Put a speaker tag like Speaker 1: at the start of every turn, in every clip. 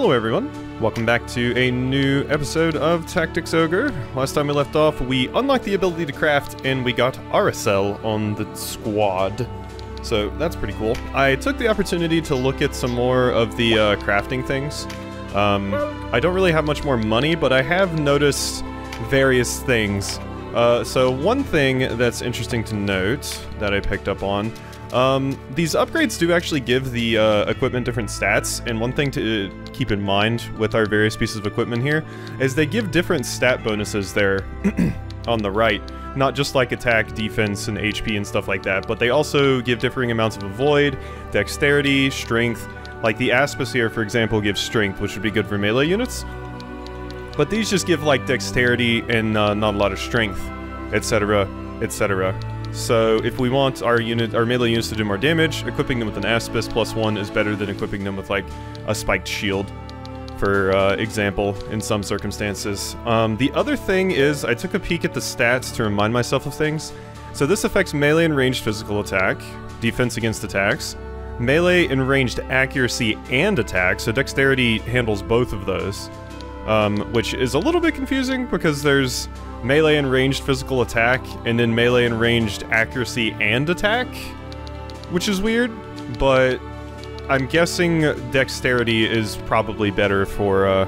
Speaker 1: Hello everyone, welcome back to a new episode of Tactics Ogre. Last time we left off, we unlocked the ability to craft and we got Arycelle on the squad. So that's pretty cool. I took the opportunity to look at some more of the uh, crafting things. Um, I don't really have much more money, but I have noticed various things. Uh, so one thing that's interesting to note that I picked up on um, these upgrades do actually give the uh, equipment different stats, and one thing to keep in mind with our various pieces of equipment here is they give different stat bonuses there on the right. Not just like attack, defense, and HP and stuff like that, but they also give differing amounts of avoid, dexterity, strength. Like the Aspis here, for example, gives strength, which would be good for melee units. But these just give like dexterity and uh, not a lot of strength, etc., etc. So if we want our unit, our melee units to do more damage, equipping them with an Aspis plus one is better than equipping them with like a spiked shield, for uh, example, in some circumstances. Um, the other thing is I took a peek at the stats to remind myself of things. So this affects melee and ranged physical attack, defense against attacks, melee and ranged accuracy and attack, so dexterity handles both of those. Um, which is a little bit confusing because there's melee and ranged physical attack, and then melee and ranged accuracy and attack, which is weird, but I'm guessing dexterity is probably better for uh,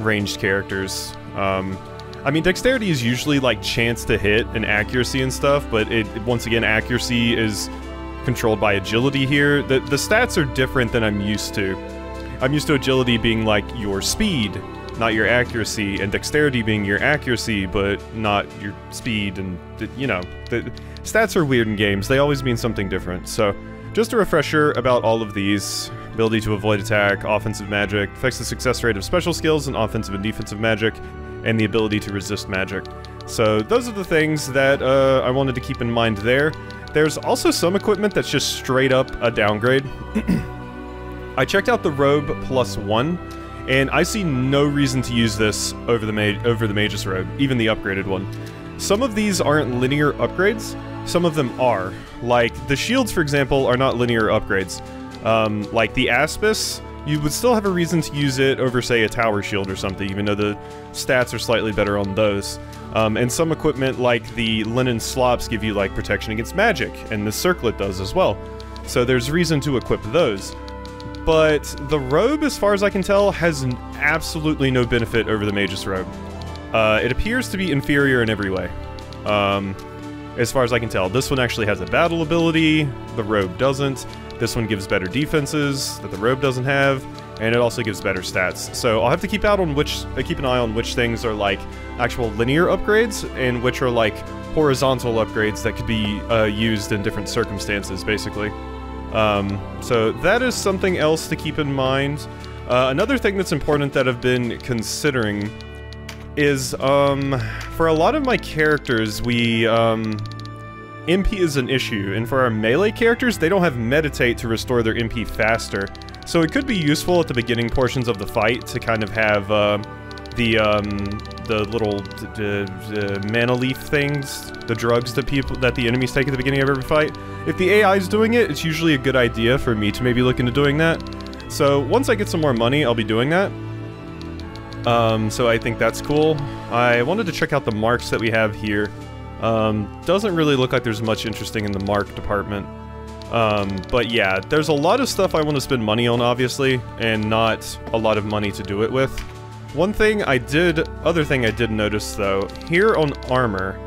Speaker 1: ranged characters. Um, I mean, dexterity is usually like chance to hit and accuracy and stuff, but it once again, accuracy is controlled by agility here. The, the stats are different than I'm used to. I'm used to agility being like your speed, not your accuracy, and dexterity being your accuracy, but not your speed, and, you know, the stats are weird in games. They always mean something different, so just a refresher about all of these. Ability to avoid attack, offensive magic, affects the success rate of special skills and offensive and defensive magic, and the ability to resist magic. So those are the things that uh, I wanted to keep in mind there. There's also some equipment that's just straight up a downgrade. I checked out the Robe Plus 1, and I see no reason to use this over the, over the Magus Robe, even the upgraded one. Some of these aren't linear upgrades, some of them are. Like, the shields, for example, are not linear upgrades. Um, like the Aspis, you would still have a reason to use it over, say, a tower shield or something, even though the stats are slightly better on those. Um, and some equipment like the linen slops give you, like, protection against magic, and the circlet does as well. So there's reason to equip those. But the robe, as far as I can tell, has absolutely no benefit over the Magus robe. Uh, it appears to be inferior in every way. Um, as far as I can tell. This one actually has a battle ability, the robe doesn't. This one gives better defenses that the robe doesn't have, and it also gives better stats. So I'll have to keep out on which, uh, keep an eye on which things are like actual linear upgrades, and which are like horizontal upgrades that could be uh, used in different circumstances, basically. Um, so that is something else to keep in mind. Uh, another thing that's important that I've been considering is, um, for a lot of my characters, we, um, MP is an issue, and for our melee characters, they don't have Meditate to restore their MP faster. So it could be useful at the beginning portions of the fight to kind of have, uh, the, um, the little mana leaf things, the drugs that people that the enemies take at the beginning of every fight. If the AI is doing it, it's usually a good idea for me to maybe look into doing that. So once I get some more money, I'll be doing that. Um, so I think that's cool. I wanted to check out the marks that we have here. Um, doesn't really look like there's much interesting in the mark department. Um, but yeah, there's a lot of stuff I want to spend money on, obviously, and not a lot of money to do it with. One thing I did, other thing I did notice though, here on armor,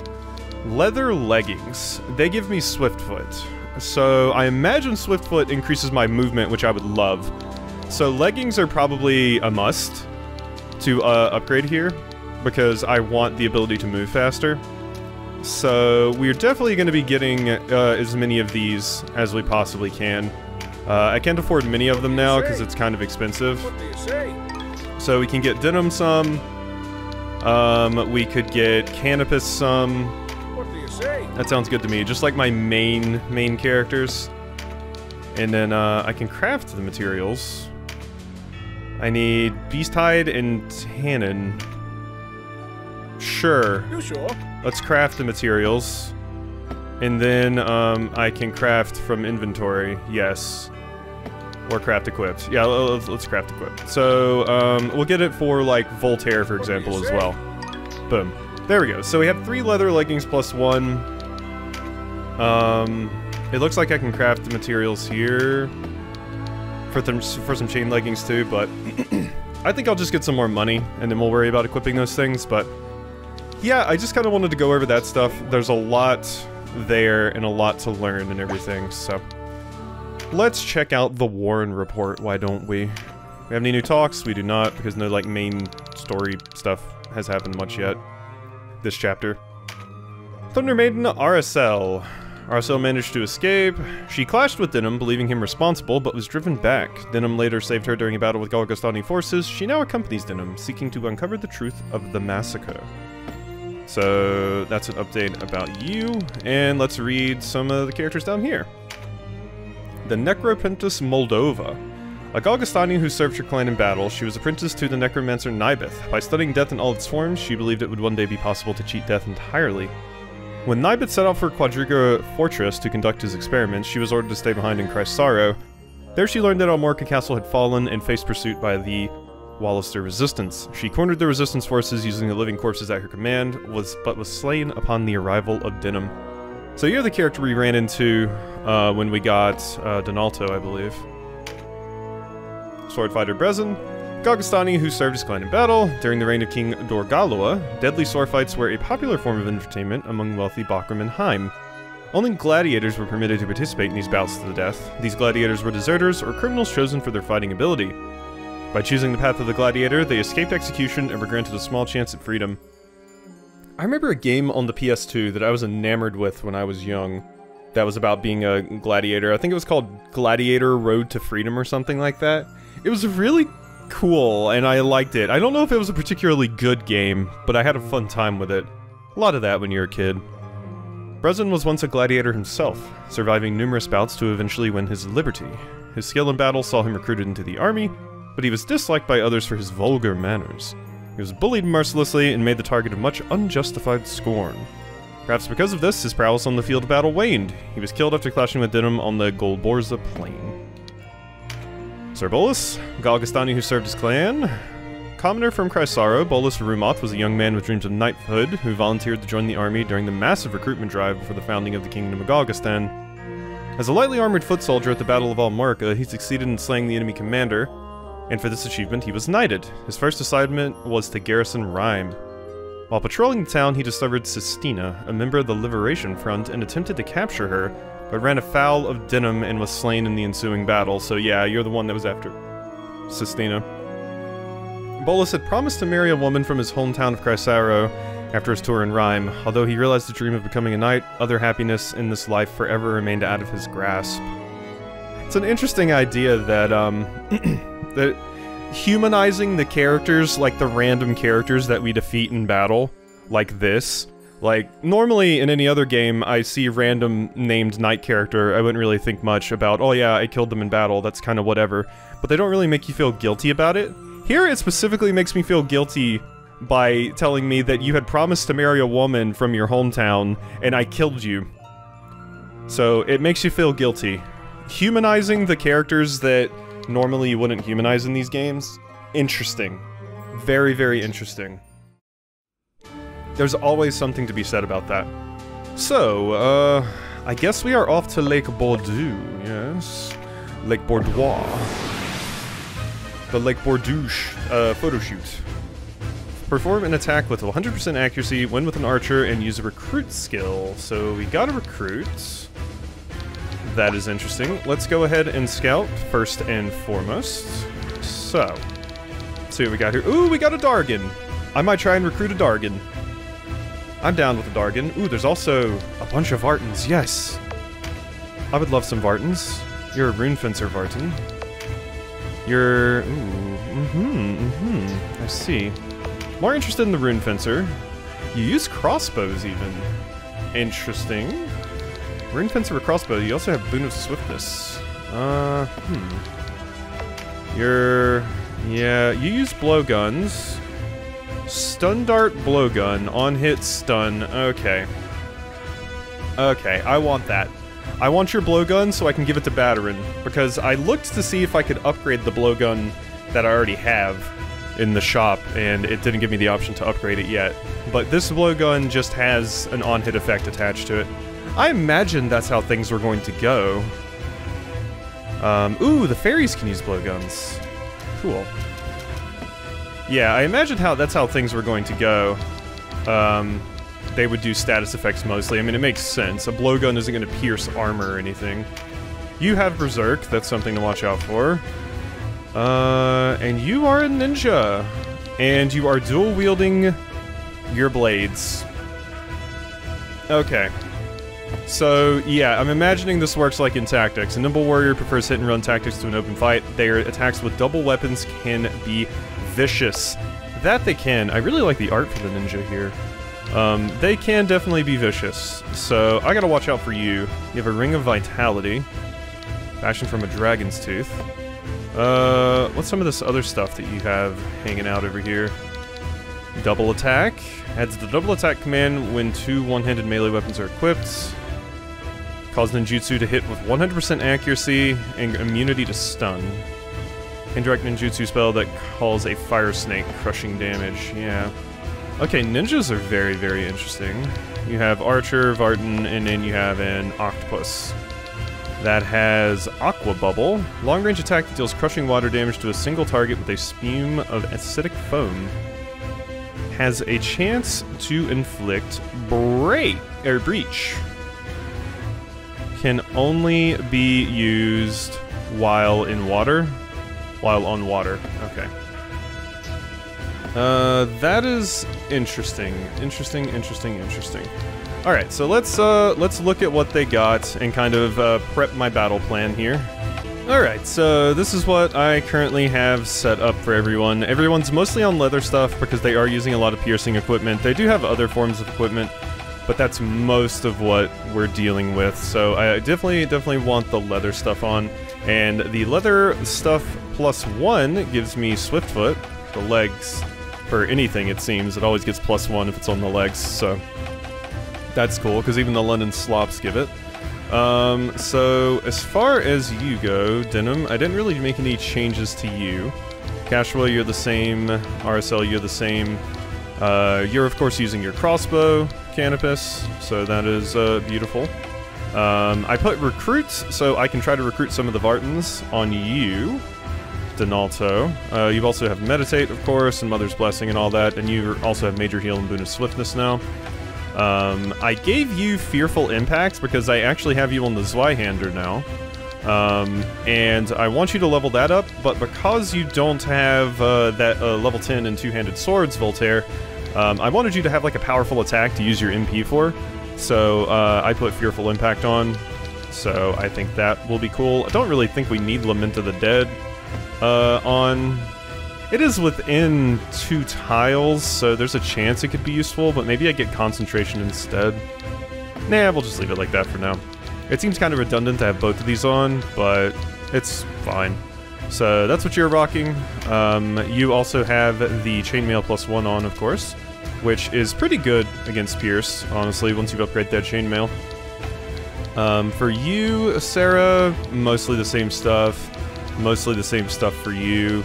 Speaker 1: leather leggings, they give me Swiftfoot. So I imagine Swiftfoot increases my movement, which I would love. So leggings are probably a must to uh, upgrade here, because I want the ability to move faster. So we're definitely going to be getting uh, as many of these as we possibly can. Uh, I can't afford many of them now because it's kind of expensive. So we can get Denim some. Um, we could get Canopus some. That sounds good to me. Just like my main, main characters. And then uh, I can craft the materials. I need Beast Hide and Tannin. Sure.
Speaker 2: You sure?
Speaker 1: Let's craft the materials. And then um, I can craft from inventory, yes. Or craft equipped. Yeah, let's, let's craft equipped. So, um, we'll get it for, like, Voltaire, for example, as well. Boom. There we go. So we have three leather leggings plus one. Um, it looks like I can craft the materials here for, for some chain leggings too, but I think I'll just get some more money and then we'll worry about equipping those things, but yeah, I just kind of wanted to go over that stuff. There's a lot there and a lot to learn and everything, so... Let's check out the Warren report, why don't we? We have any new talks? We do not, because no, like, main story stuff has happened much yet. This chapter. Thunder Maiden Arycelle. Arycelle managed to escape. She clashed with Denim, believing him responsible, but was driven back. Denim later saved her during a battle with Galgastani forces. She now accompanies Denim, seeking to uncover the truth of the massacre. So that's an update about you, and let's read some of the characters down here the Necroprintis Moldova. A Galgastani who served her clan in battle, she was apprenticed to the necromancer Nybeth. By studying death in all its forms, she believed it would one day be possible to cheat death entirely. When Nybeth set out for Quadriga Fortress to conduct his experiments, she was ordered to stay behind in Chrysaoro. There she learned that Almorca Castle had fallen and faced pursuit by the Walister Resistance. She cornered the Resistance forces using the living corpses at her command, was but was slain upon the arrival of Denim. So you're the character we ran into uh, when we got uh, Donalto, I believe. Swordfighter Brezin. Galgastani, who served his clan in battle. During the reign of King Dorgalua, deadly sword fights were a popular form of entertainment among wealthy Bakram and Heim. Only gladiators were permitted to participate in these bouts to the death. These gladiators were deserters or criminals chosen for their fighting ability. By choosing the path of the gladiator, they escaped execution and were granted a small chance at freedom. I remember a game on the PS2 that I was enamored with when I was young that was about being a gladiator. I think it was called Gladiator Road to Freedom or something like that. It was a really cool and I liked it. I don't know if it was a particularly good game, but I had a fun time with it. A lot of that when you're a kid. Brezin was once a gladiator himself, surviving numerous bouts to eventually win his liberty. His skill in battle saw him recruited into the army, but he was disliked by others for his vulgar manners. He was bullied mercilessly and made the target of much unjustified scorn. Perhaps because of this, his prowess on the field of battle waned. He was killed after clashing with Denim on the Golborza plain. Sir Bolus, Galgastani who served his clan. Commoner from Chrysaoro, Bolus Rumoth was a young man with dreams of knighthood who volunteered to join the army during the massive recruitment drive for the founding of the Kingdom of Galgastan. As a lightly armored foot soldier at the Battle of Almarca, he succeeded in slaying the enemy commander, and for this achievement he was knighted. His first assignment was to garrison Rime. While patrolling the town, he discovered Sistina, a member of the Liberation Front, and attempted to capture her, but ran afoul of Denim and was slain in the ensuing battle, so yeah, you're the one that was after Sistina. Bolus had promised to marry a woman from his hometown of Chrysaoro after his tour in Rime. Although he realized the dream of becoming a knight, other happiness in this life forever remained out of his grasp. It's an interesting idea that, um, that humanizing the characters, like the random characters that we defeat in battle, like this, like, normally in any other game, I see random named knight character, I wouldn't really think much about, oh yeah, I killed them in battle, that's kind of whatever. But they don't really make you feel guilty about it. Here, it specifically makes me feel guilty by telling me that you had promised to marry a woman from your hometown, and I killed you. So, it makes you feel guilty. Humanizing the characters that normally you wouldn't humanize in these games. Interesting. Very, very interesting. There's always something to be said about that. So, uh, I guess we are off to Lake Bordeaux, yes? Lake Bordeaux. The Lake Bordeaux uh, photo shoot. Perform an attack with 100% accuracy, win with an archer, and use a recruit skill. So we got a recruit. That is interesting. Let's go ahead and scout first and foremost. So, see what we got here. Ooh, we got a Dargon. I might try and recruit a Dargan. I'm down with the Dargan. Ooh, there's also a bunch of Vartans. Yes. I would love some Vartans. You're a Rune Fencer Vartan. You're... Ooh, mm-hmm, mm-hmm. I see. More interested in the Rune Fencer. You use crossbows, even. Interesting. Rune Fencer or crossbow, you also have Boon of Swiftness. Uh, hmm. You're... Yeah, you use blowguns. Stun dart, blowgun, on hit, stun. Okay. Okay, I want that. I want your blowgun so I can give it to Badarin, because I looked to see if I could upgrade the blowgun that I already have in the shop, and it didn't give me the option to upgrade it yet. But this blowgun just has an on-hit effect attached to it. I imagine that's how things were going to go. Um, ooh, the fairies can use blowguns. Cool. Yeah, I imagine how that's how things were going to go. Um, they would do status effects mostly. I mean, it makes sense. A blowgun isn't going to pierce armor or anything. You have Berserk. That's something to watch out for. Uh, and you are a ninja. And you are dual-wielding your blades. Okay. So, yeah, I'm imagining this works like in tactics. A nimble warrior prefers hit-and-run tactics to an open fight. Their attacks with double weapons can be vicious. That they can. I really like the art for the ninja here. Um, they can definitely be vicious, so I gotta watch out for you. You have a Ring of Vitality, fashioned from a Dragon's Tooth. Uh, what's some of this other stuff that you have hanging out over here? Double Attack. Adds the Double Attack command when two one-handed melee weapons are equipped. Cause ninjutsu to hit with 100% accuracy and immunity to stun. Indirect ninjutsu spell that calls a fire snake, crushing damage. Yeah. Okay, ninjas are very, very interesting. You have Archer, Vartan, and then you have an Octopus. That has Aqua Bubble. Long range attack that deals crushing water damage to a single target with a spume of acidic foam. Has a chance to inflict break or breach. Can only be used while in water while on water. Okay. Uh, that is interesting. Interesting, interesting, interesting. Alright, so let's, uh, let's look at what they got and kind of, uh, prep my battle plan here. Alright, so this is what I currently have set up for everyone. Everyone's mostly on leather stuff because they are using a lot of piercing equipment. They do have other forms of equipment, but that's most of what we're dealing with. So I definitely, definitely want the leather stuff on. And the leather stuff plus one gives me Swiftfoot, the legs, for anything it seems. It always gets plus one if it's on the legs, so that's cool, because even the linen slops give it. Um, so as far as you go, Denim, I didn't really make any changes to you. Cashwell, you're the same. Arycelle, you're the same. Uh, you're of course using your crossbow, Canopus, so that is uh, beautiful. Um, I put recruits, so I can try to recruit some of the Vartans on you. Donalto. Uh, you also have Meditate, of course, and Mother's Blessing and all that, and you also have Major Heal and Boon of Swiftness now. Um, I gave you Fearful Impact because I actually have you on the Zweihander now. Um, and I want you to level that up, but because you don't have uh, that uh, level 10 and two-handed swords, Voltaire, um, I wanted you to have like a powerful attack to use your MP for. So uh, I put Fearful Impact on, so I think that will be cool. I don't really think we need Lament of the Dead uh, on... It is within two tiles, so there's a chance it could be useful, but maybe I get Concentration instead. Nah, we'll just leave it like that for now. It seems kind of redundant to have both of these on, but it's fine. So that's what you're rocking. Um, you also have the Chainmail plus one on, of course, which is pretty good against Pierce, honestly, once you've upgraded that Chainmail. Um, for you, Sarah, mostly the same stuff. Mostly the same stuff for you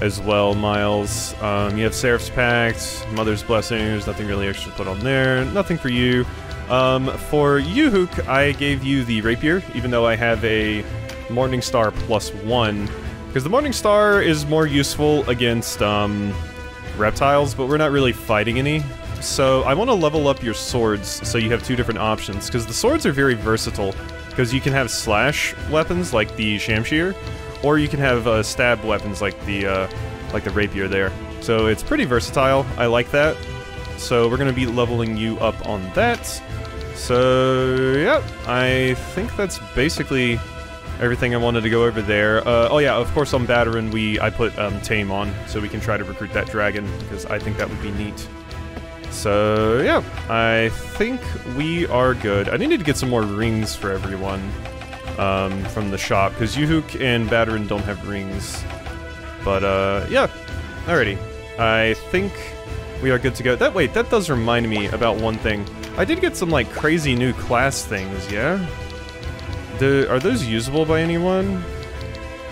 Speaker 1: as well, Miles. Um, you have Seraph's Pact, Mother's Blessing, there's nothing really extra to put on there. Nothing for you. Um, for you, Hook, I gave you the Rapier, even though I have a Morning Star plus one. Because the Morning Star is more useful against um, reptiles, but we're not really fighting any. So I want to level up your swords so you have two different options, because the swords are very versatile. Because you can have slash weapons like the Shamshir, or you can have uh, stab weapons like the uh, like the rapier there. So it's pretty versatile. I like that. So we're gonna be leveling you up on that. So yeah, I think that's basically everything I wanted to go over there. Uh, oh yeah, of course on Badarin we I put um, Tame on, so we can try to recruit that dragon because I think that would be neat. So yeah, I think we are good. I needed to get some more rings for everyone um, from the shop, because Yuhuk and Badarin don't have rings. But, uh, yeah. Alrighty. I think we are good to go. That, wait, that does remind me about one thing. I did get some, like, crazy new class things, yeah? Are those usable by anyone?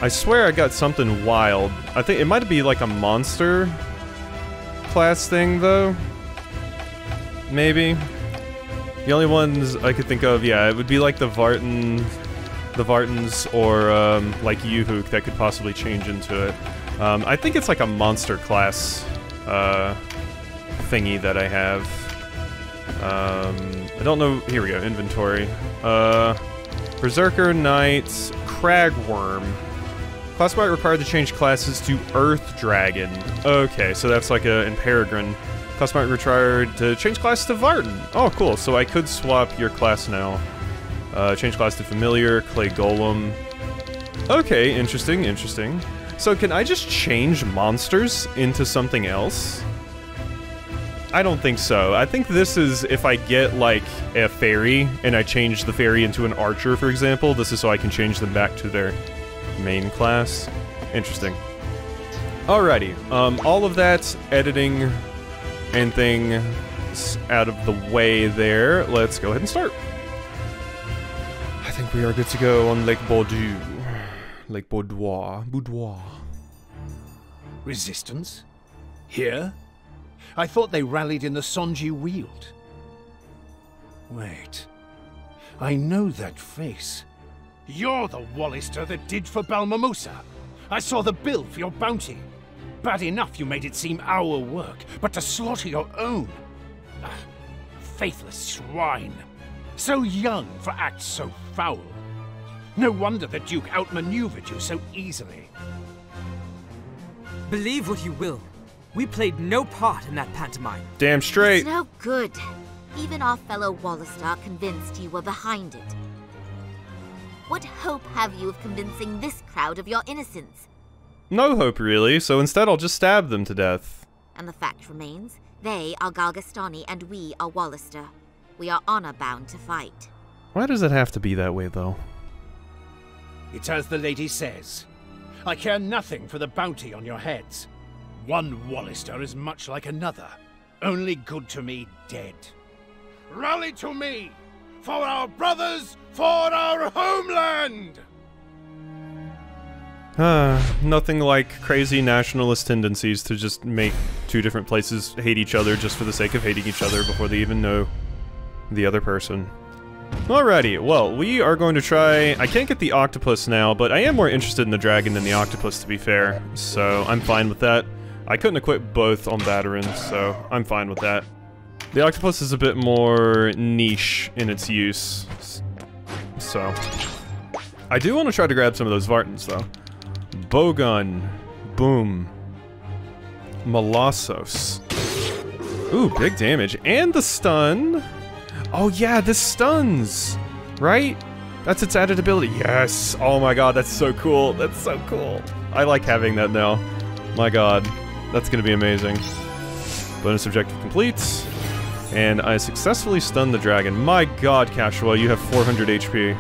Speaker 1: I swear I got something wild. I think it might be like a monster class thing, though. Maybe. The only ones I could think of, yeah, it would be like the Vartan, the Vartans, or um, like Yuhuk that could possibly change into it. Um, I think it's like a monster class uh, thingy that I have. Um, I don't know. Here we go. Inventory. Uh, Berserker Knight, Cragworm. Class might require to change classes to Earth Dragon. Okay, so that's like a in Peregrine. Class might require to change class to Vartan. Oh, cool. So I could swap your class now. Uh, change class to Familiar, Clay Golem. Okay, interesting, interesting. So can I just change monsters into something else? I don't think so. I think this is if I get, like, a fairy, and I change the fairy into an archer, for example, this is so I can change them back to their main class. Interesting. Alrighty, um, all of that editing and thing out of the way there. Let's go ahead and start. We are good to go on Lake Bordeaux. Lake Boudoir. Boudoir.
Speaker 2: Resistance? Here? I thought they rallied in the Sonji Weald. Wait. I know that face. You're the Walister that did for Balmamusa. I saw the bill for your bounty. Bad enough you made it seem our work, but to slaughter your own. Ah, faithless swine. So young for acts so foul. No wonder the Duke outmaneuvered you so easily.
Speaker 3: Believe what you will. We played no part in that pantomime.
Speaker 1: Damn straight.
Speaker 4: It's no good. Even our fellow Walister convinced you were behind it. What hope have you of convincing this crowd of your innocence?
Speaker 1: No hope, really, so instead I'll just stab them to death.
Speaker 4: And the fact remains, they are Galgastani and we are Walister. We are honor-bound to fight.
Speaker 1: Why does it have to be that way, though?
Speaker 2: It's as the lady says. I care nothing for the bounty on your heads. One Walister is much like another, only good to me dead. Rally to me! For our brothers, for our homeland!
Speaker 1: Ah, nothing like crazy nationalist tendencies to just make two different places hate each other just for the sake of hating each other before they even know the other person. Alrighty, well, we are going to try... I can't get the octopus now, but I am more interested in the dragon than the octopus, to be fair, so I'm fine with that. I couldn't equip both on Bataran, so I'm fine with that. The octopus is a bit more niche in its use, so... I do want to try to grab some of those Vartans, though. Bowgun. Boom. Molossos. Ooh, big damage. And the stun. Oh yeah, this stuns, right? That's its added ability. Yes. Oh my god, that's so cool. That's so cool. I like having that now. My god. That's gonna be amazing. Bonus objective complete. And I successfully stunned the dragon. My god, Cashua, you have 400 HP.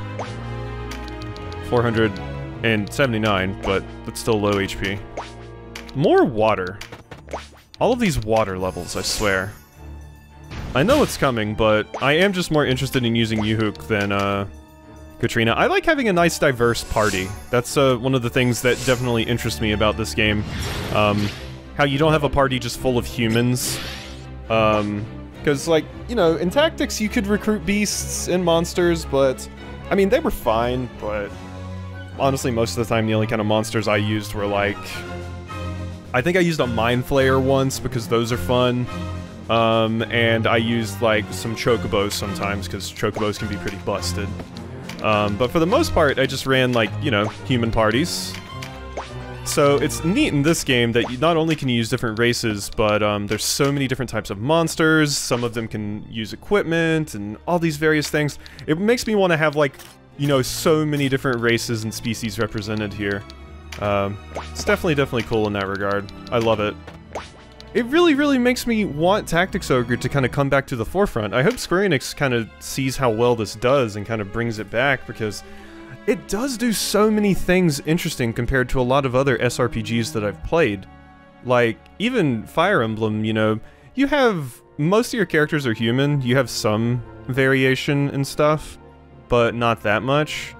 Speaker 1: 479, but that's still low HP. More water. All of these water levels, I swear. I know it's coming, but I am just more interested in using Yuhuk than, uh, Katrina. I like having a nice, diverse party. That's, uh, one of the things that definitely interests me about this game. Um, how you don't have a party just full of humans. Um, because, like, you know, in Tactics you could recruit beasts and monsters, but... I mean, they were fine, but... Honestly, most of the time the only kind of monsters I used were, like... I think I used a Mind Flayer once, because those are fun. Um, and I used, like, some Chocobos sometimes, because Chocobos can be pretty busted. Um, but for the most part, I just ran, like, you know, human parties. So it's neat in this game that you not only can you use different races, but um, there's so many different types of monsters. Some of them can use equipment and all these various things. It makes me want to have like, you know, so many different races and species represented here. Um, it's definitely, definitely cool in that regard. I love it. It really, really makes me want Tactics Ogre to kind of come back to the forefront. I hope Square Enix kind of sees how well this does and kind of brings it back because it does do so many things interesting compared to a lot of other SRPGs that I've played. Like, even Fire Emblem, you know, you have... Most of your characters are human, you have some variation and stuff, but not that much.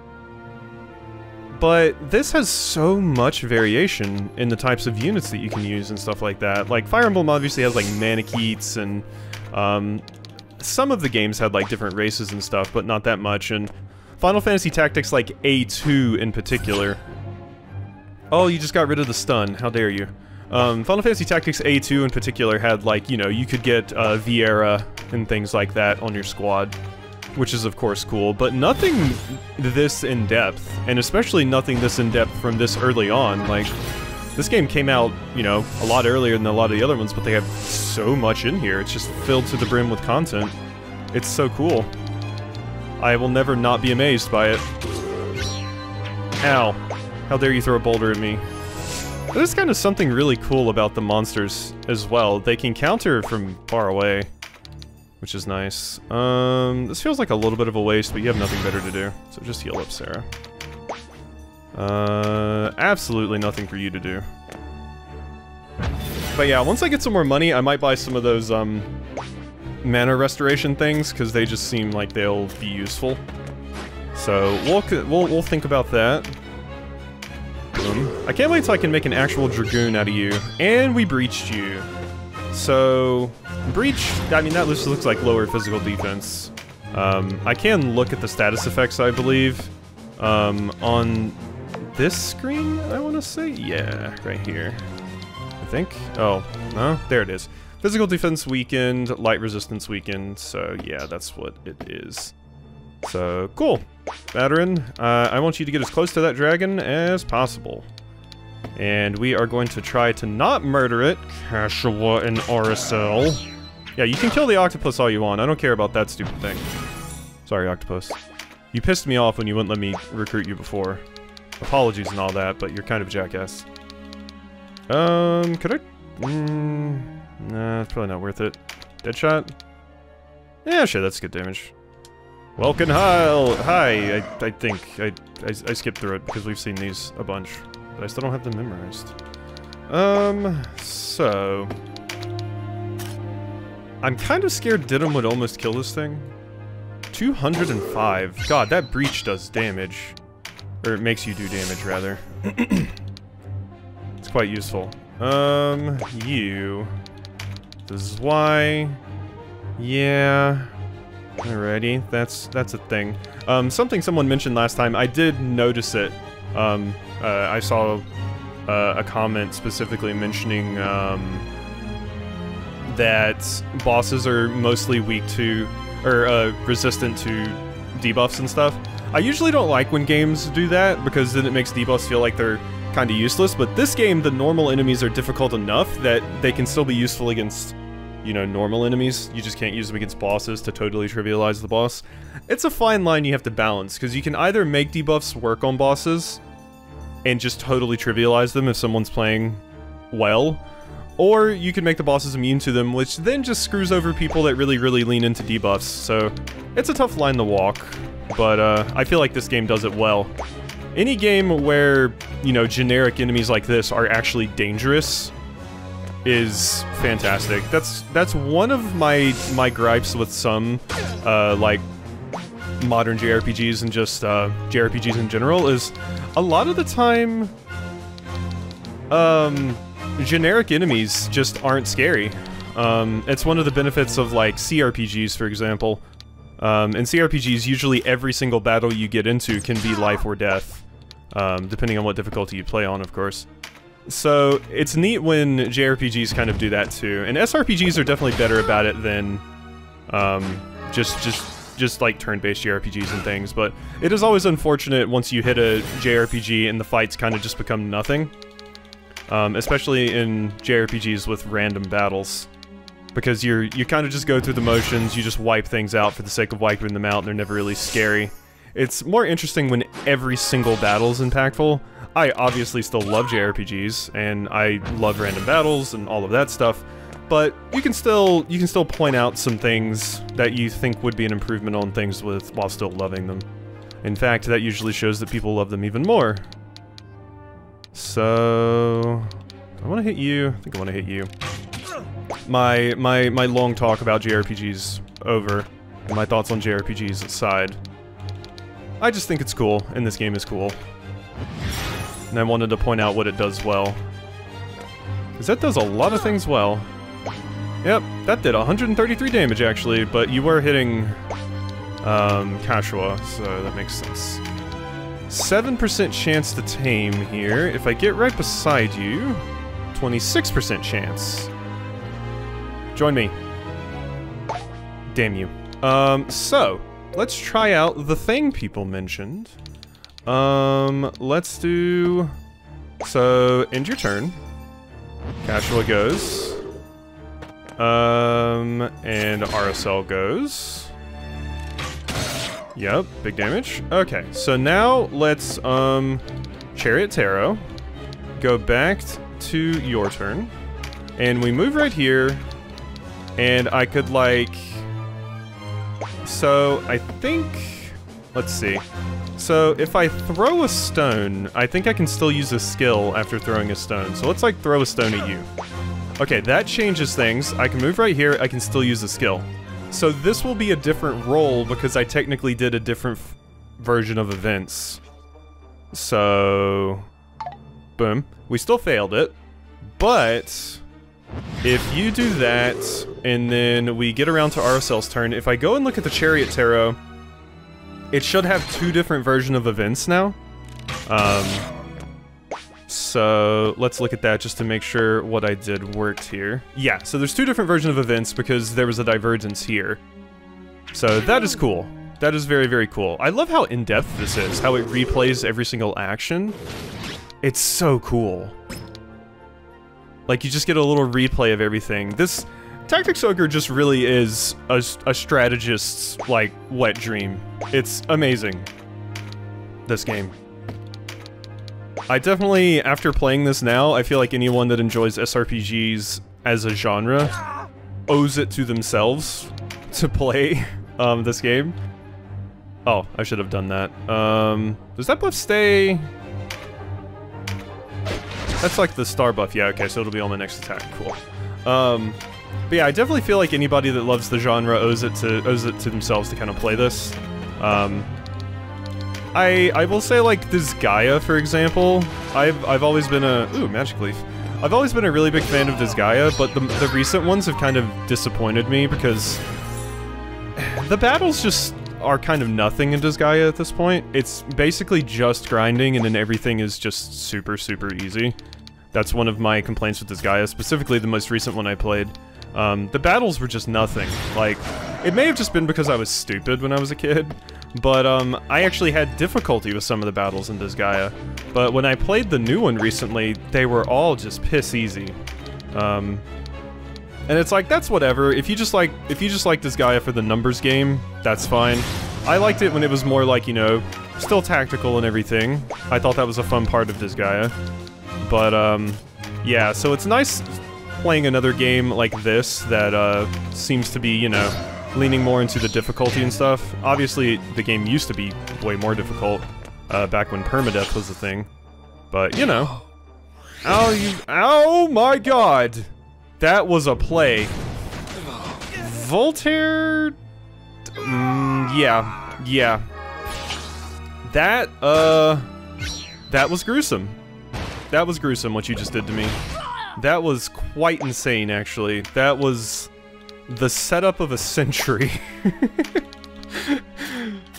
Speaker 1: But this has so much variation in the types of units that you can use and stuff like that. Like, Fire Emblem obviously has, like, Manakets, and, um, some of the games had, like, different races and stuff, but not that much, and Final Fantasy Tactics, like, A2 in particular. Oh, you just got rid of the stun, how dare you. Um, Final Fantasy Tactics A2 in particular had, like, you know, you could get, uh, Viera and things like that on your squad which is of course cool, but nothing this in-depth, and especially nothing this in-depth from this early on. Like, this game came out, you know, a lot earlier than a lot of the other ones, but they have so much in here. It's just filled to the brim with content. It's so cool. I will never not be amazed by it. Ow. How dare you throw a boulder at me. There's kind of something really cool about the monsters as well. They can counter from far away which is nice. Um, this feels like a little bit of a waste, but you have nothing better to do, so just heal up Sarah. Uh, absolutely nothing for you to do. But yeah, once I get some more money, I might buy some of those, um, mana restoration things, because they just seem like they'll be useful. So, we'll, we'll, we'll think about that. Boom. I can't wait till I can make an actual Dragoon out of you. And we breached you. So, Breach, I mean, that just looks like lower physical defense. Um, I can look at the status effects, I believe, um, on this screen, I want to say? Yeah, right here. I think. Oh, no, there it is. Physical defense weakened, light resistance weakened, so yeah, that's what it is. So, cool. Veteran, uh, I want you to get as close to that dragon as possible. And we are going to try to not murder it, Kashua and Arycelle. Yeah, you can kill the octopus all you want. I don't care about that stupid thing. Sorry, octopus. You pissed me off when you wouldn't let me recruit you before. Apologies and all that, but you're kind of a jackass. Um, could I? Mm, nah, it's probably not worth it. Deadshot? Yeah, sure, that's good damage. Welcome, hi, hi. I, I think I, I, I skipped through it because we've seen these a bunch, but I still don't have them memorized. Um, so I'm kind of scared Diddum would almost kill this thing. 205. God, that breach does damage. Or it makes you do damage, rather. it's quite useful. Um, you. This is why. Yeah. Alrighty, that's that's a thing. Um, something someone mentioned last time, I did notice it. Um, uh, I saw uh, a comment specifically mentioning, um, that bosses are mostly weak to, or uh, resistant to debuffs and stuff. I usually don't like when games do that, because then it makes debuffs feel like they're kind of useless, but this game, the normal enemies are difficult enough that they can still be useful against, you know, normal enemies. You just can't use them against bosses to totally trivialize the boss. It's a fine line you have to balance, because you can either make debuffs work on bosses, and just totally trivialize them if someone's playing well, or you can make the bosses immune to them, which then just screws over people that really, really lean into debuffs, so it's a tough line to walk, but uh, I feel like this game does it well. Any game where, you know, generic enemies like this are actually dangerous is fantastic. That's that's one of my my gripes with some, uh, like, modern JRPGs and just uh, JRPGs in general is a lot of the time, um, generic enemies just aren't scary. Um, it's one of the benefits of, like, CRPGs, for example. Um, in CRPGs, usually every single battle you get into can be life or death, um, depending on what difficulty you play on, of course. So, it's neat when JRPGs kind of do that, too. And SRPGs are definitely better about it than, um, just, just, just like turn-based JRPGs and things, but it is always unfortunate once you hit a JRPG and the fights kind of just become nothing. Um, especially in JRPGs with random battles. Because you're you kind of just go through the motions, you just wipe things out for the sake of wiping them out, and they're never really scary. It's more interesting when every single battle is impactful. I obviously still love JRPGs, and I love random battles and all of that stuff, but you can still you can still point out some things that you think would be an improvement on things with while still loving them. In fact, that usually shows that people love them even more, so, I want to hit you. I think I want to hit you. My my my long talk about JRPGs over, and my thoughts on JRPGs aside. I just think it's cool, and this game is cool. And I wanted to point out what it does well. Because that does a lot of things well. Yep, that did 133 damage actually, but you were hitting um, Kashua, so that makes sense. 7% chance to tame here. If I get right beside you, 26% chance. Join me. Damn you. Um, so, let's try out the thing people mentioned. Um, let's do... So, end your turn. Casual goes. Um, and Arycelle goes. Yep, big damage. Okay, so now let's, um, Chariot Tarot. Go back to your turn. And we move right here. And I could, like... So, I think... Let's see. So, if I throw a stone, I think I can still use a skill after throwing a stone. So let's, like, throw a stone at you. Okay, that changes things. I can move right here, I can still use a skill. So this will be a different roll because I technically did a different version of events. So... Boom. We still failed it. But... If you do that, and then we get around to Arycelle's turn, if I go and look at the Chariot Tarot, it should have two different version of events now. Um, so let's look at that just to make sure what I did worked here. Yeah, so there's two different versions of events because there was a divergence here. So that is cool. That is very, very cool. I love how in-depth this is, how it replays every single action. It's so cool. Like, you just get a little replay of everything. This... Tactics Ogre just really is a, a strategist's, like, wet dream. It's amazing. This game. I definitely, after playing this now, I feel like anyone that enjoys SRPGs as a genre owes it to themselves to play um, this game. Oh, I should have done that. Um, does that buff stay... That's like the star buff. Yeah, okay, so it'll be on my next attack. Cool. Um, but yeah, I definitely feel like anybody that loves the genre owes it to owes it to themselves to kind of play this. Um, I I will say like Disgaea, for example. I've I've always been a ooh magic leaf. I've always been a really big fan of Disgaea, but the the recent ones have kind of disappointed me because the battles just are kind of nothing in Disgaea at this point. It's basically just grinding, and then everything is just super super easy. That's one of my complaints with Disgaea, specifically the most recent one I played. Um, the battles were just nothing. Like, it may have just been because I was stupid when I was a kid, but um, I actually had difficulty with some of the battles in Disgaea. But when I played the new one recently, they were all just piss easy. Um, and it's like, that's whatever. If you just like, if you just like Disgaea for the numbers game, that's fine. I liked it when it was more like, you know, still tactical and everything. I thought that was a fun part of Disgaea. But, um, yeah, so it's nice playing another game like this that, uh, seems to be, you know, leaning more into the difficulty and stuff. Obviously, the game used to be way more difficult, uh, back when permadeath was a thing. But, you know. Oh, you- Oh my god! That was a play. Voltaire... Mm, yeah. Yeah. That, uh... That was gruesome. That was gruesome, what you just did to me. That was quite insane, actually. That was the setup of a century.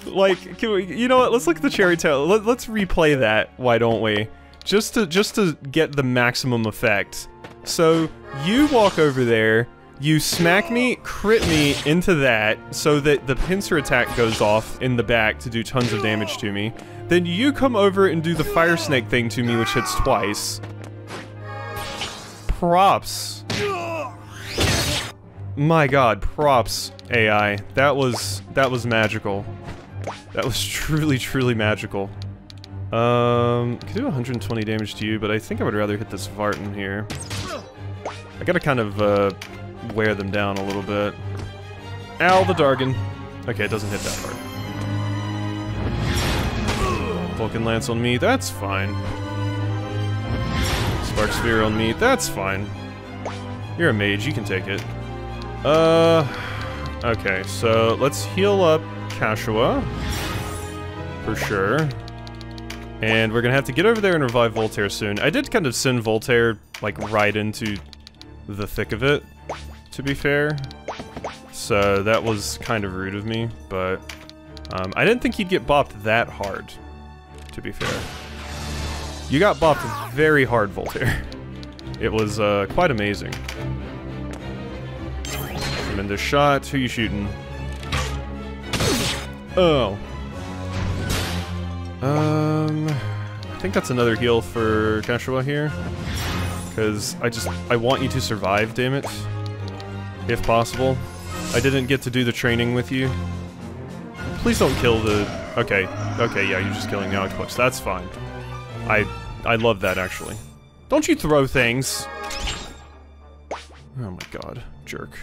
Speaker 1: like, can we, you know what? Let's look at the Chariot. Let, let's replay that. Why don't we? Just to just to get the maximum effect. So you walk over there, you smack me, crit me into that, so that the pincer attack goes off in the back to do tons of damage to me. Then you come over and do the fire snake thing to me, which hits twice. Props. My god, props, AI. That was, that was magical. That was truly, truly magical. Um, could do 120 damage to you, but I think I would rather hit this Vartan here. I gotta kind of, uh, wear them down a little bit. Ow, the Dargon. Okay, it doesn't hit that hard. Vulcan Lance on me, that's fine. Spark Sphere on me, that's fine. You're a mage, you can take it. Uh, okay, so let's heal up Kashua. For sure. And we're gonna have to get over there and revive Voltaire soon. I did kind of send Voltaire, like, right into the thick of it, to be fair. So that was kind of rude of me, but um, I didn't think he'd get bopped that hard, to be fair. You got bopped very hard, Voltaire. It was uh, quite amazing. Tremendous shot. Who you shooting? Oh. Um, I think that's another heal for Kashua here. Because I just, I want you to survive, damn it. If possible. I didn't get to do the training with you. Please don't kill the... Okay, okay, yeah, you're just killing the octopus. That's fine. I, I love that, actually. Don't you throw things! Oh my god, jerk.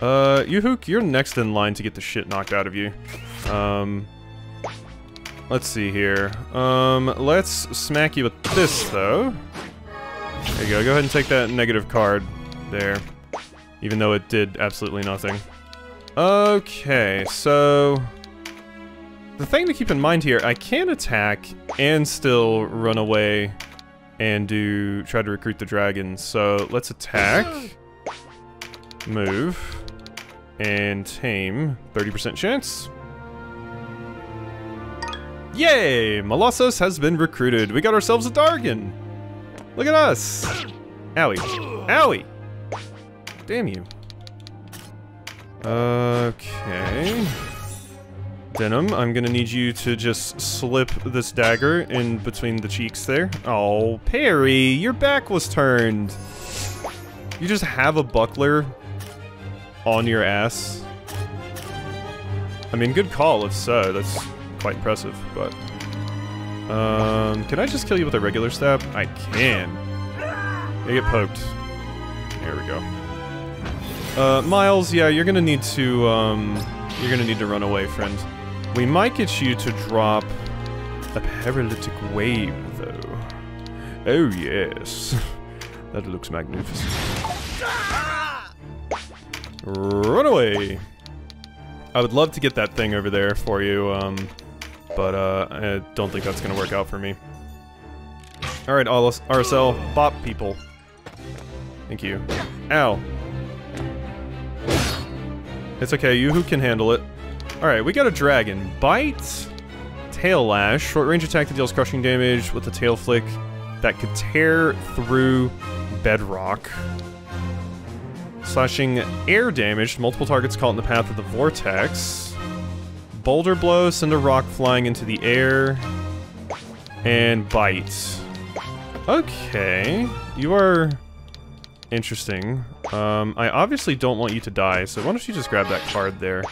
Speaker 1: Uh, Yuhuk, you're next in line to get the shit knocked out of you. Um, let's see here. Um, let's smack you with this, though. There you go, go ahead and take that negative card there. Even though it did absolutely nothing. Okay, so... The thing to keep in mind here, I can attack and still run away and do try to recruit the dragon. So let's attack, move, and tame. 30% chance. Yay! Molossus has been recruited. We got ourselves a Dargon. Look at us. Owie. Owie! Damn you. Okay. Denim, I'm gonna need you to just slip this dagger in between the cheeks there. Oh, Perry, your back was turned. You just have a buckler on your ass. I mean, good call if so. That's quite impressive, but... Um, can I just kill you with a regular stab? I can. You get poked. There we go. Uh, Miles, yeah, you're gonna need to, um... You're gonna need to run away, friend. We might get you to drop a paralytic wave, though. Oh, yes. that looks magnificent. Run away! I would love to get that thing over there for you, um, but uh, I don't think that's to work out for me. Alright, Arycelle, bop people. Thank you. Ow. It's okay, you who can handle it. Alright, we got a dragon. Bite, Tail Lash, short range attack that deals crushing damage with a tail flick that could tear through bedrock. Slashing air damage multiple targets caught in the path of the vortex. Boulder blow, send a rock flying into the air. And bite. Okay, you are interesting. Um, I obviously don't want you to die, so why don't you just grab that card there?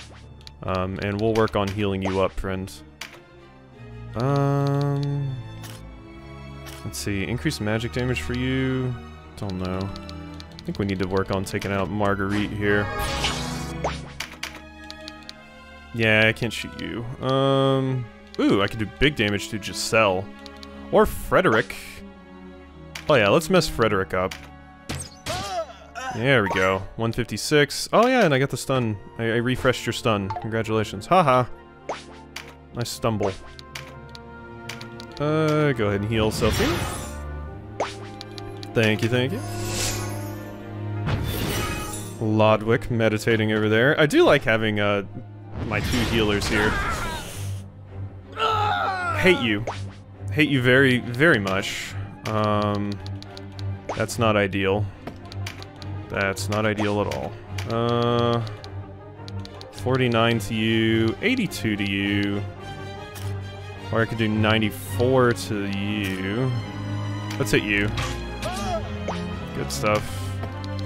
Speaker 1: Um, and we'll work on healing you up, friends. Um, let's see, increase magic damage for you. Don't know. I think we need to work on taking out Marguerite here. Yeah, I can't shoot you. Um, ooh, I can do big damage to Giselle. Or Frederick. Oh yeah, let's mess Frederick up. There we go. 156. Oh yeah, and I got the stun. I, I refreshed your stun. Congratulations. Haha. Nice stumble. Uh, go ahead and heal Sophie. Thank you, thank you. Lodwick meditating over there. I do like having uh, my two healers here. Hate you. Hate you very, very much. Um, that's not ideal. That's not ideal at all. Uh, 49 to you, 82 to you. Or I could do 94 to you. Let's hit you. Good stuff.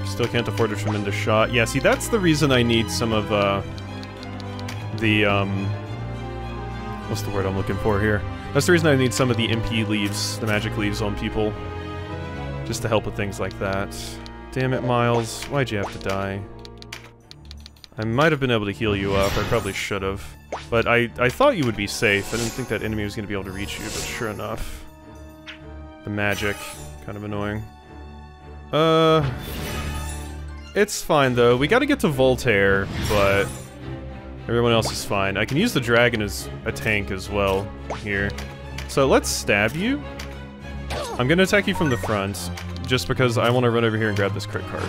Speaker 1: Still can't afford a tremendous shot. Yeah, see, that's the reason I need some of, uh, the, um, what's the word I'm looking for here? That's the reason I need some of the MP leaves, the magic leaves on people. Just to help with things like that. Damn it, Miles. Why'd you have to die? I might have been able to heal you up. I probably should have. But I, I thought you would be safe. I didn't think that enemy was going to be able to reach you, but sure enough. The magic. Kind of annoying. Uh... It's fine, though. We gotta get to Voltaire, but... Everyone else is fine. I can use the dragon as a tank as well, here. So let's stab you. I'm gonna attack you from the front, just because I want to run over here and grab this crit card.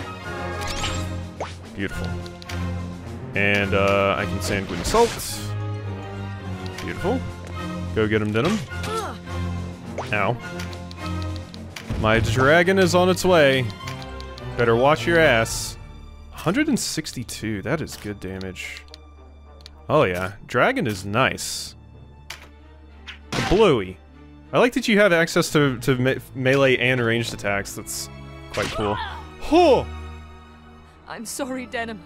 Speaker 1: Beautiful. And uh, I can Sanguine Assault. Beautiful. Go get him, Denim. Ow. My dragon is on its way. Better watch your ass. 162, that is good damage. Oh yeah, dragon is nice. Bluey. I like that you have access to, to me melee and ranged attacks, that's quite cool. Oh!
Speaker 5: I'm sorry, Denim.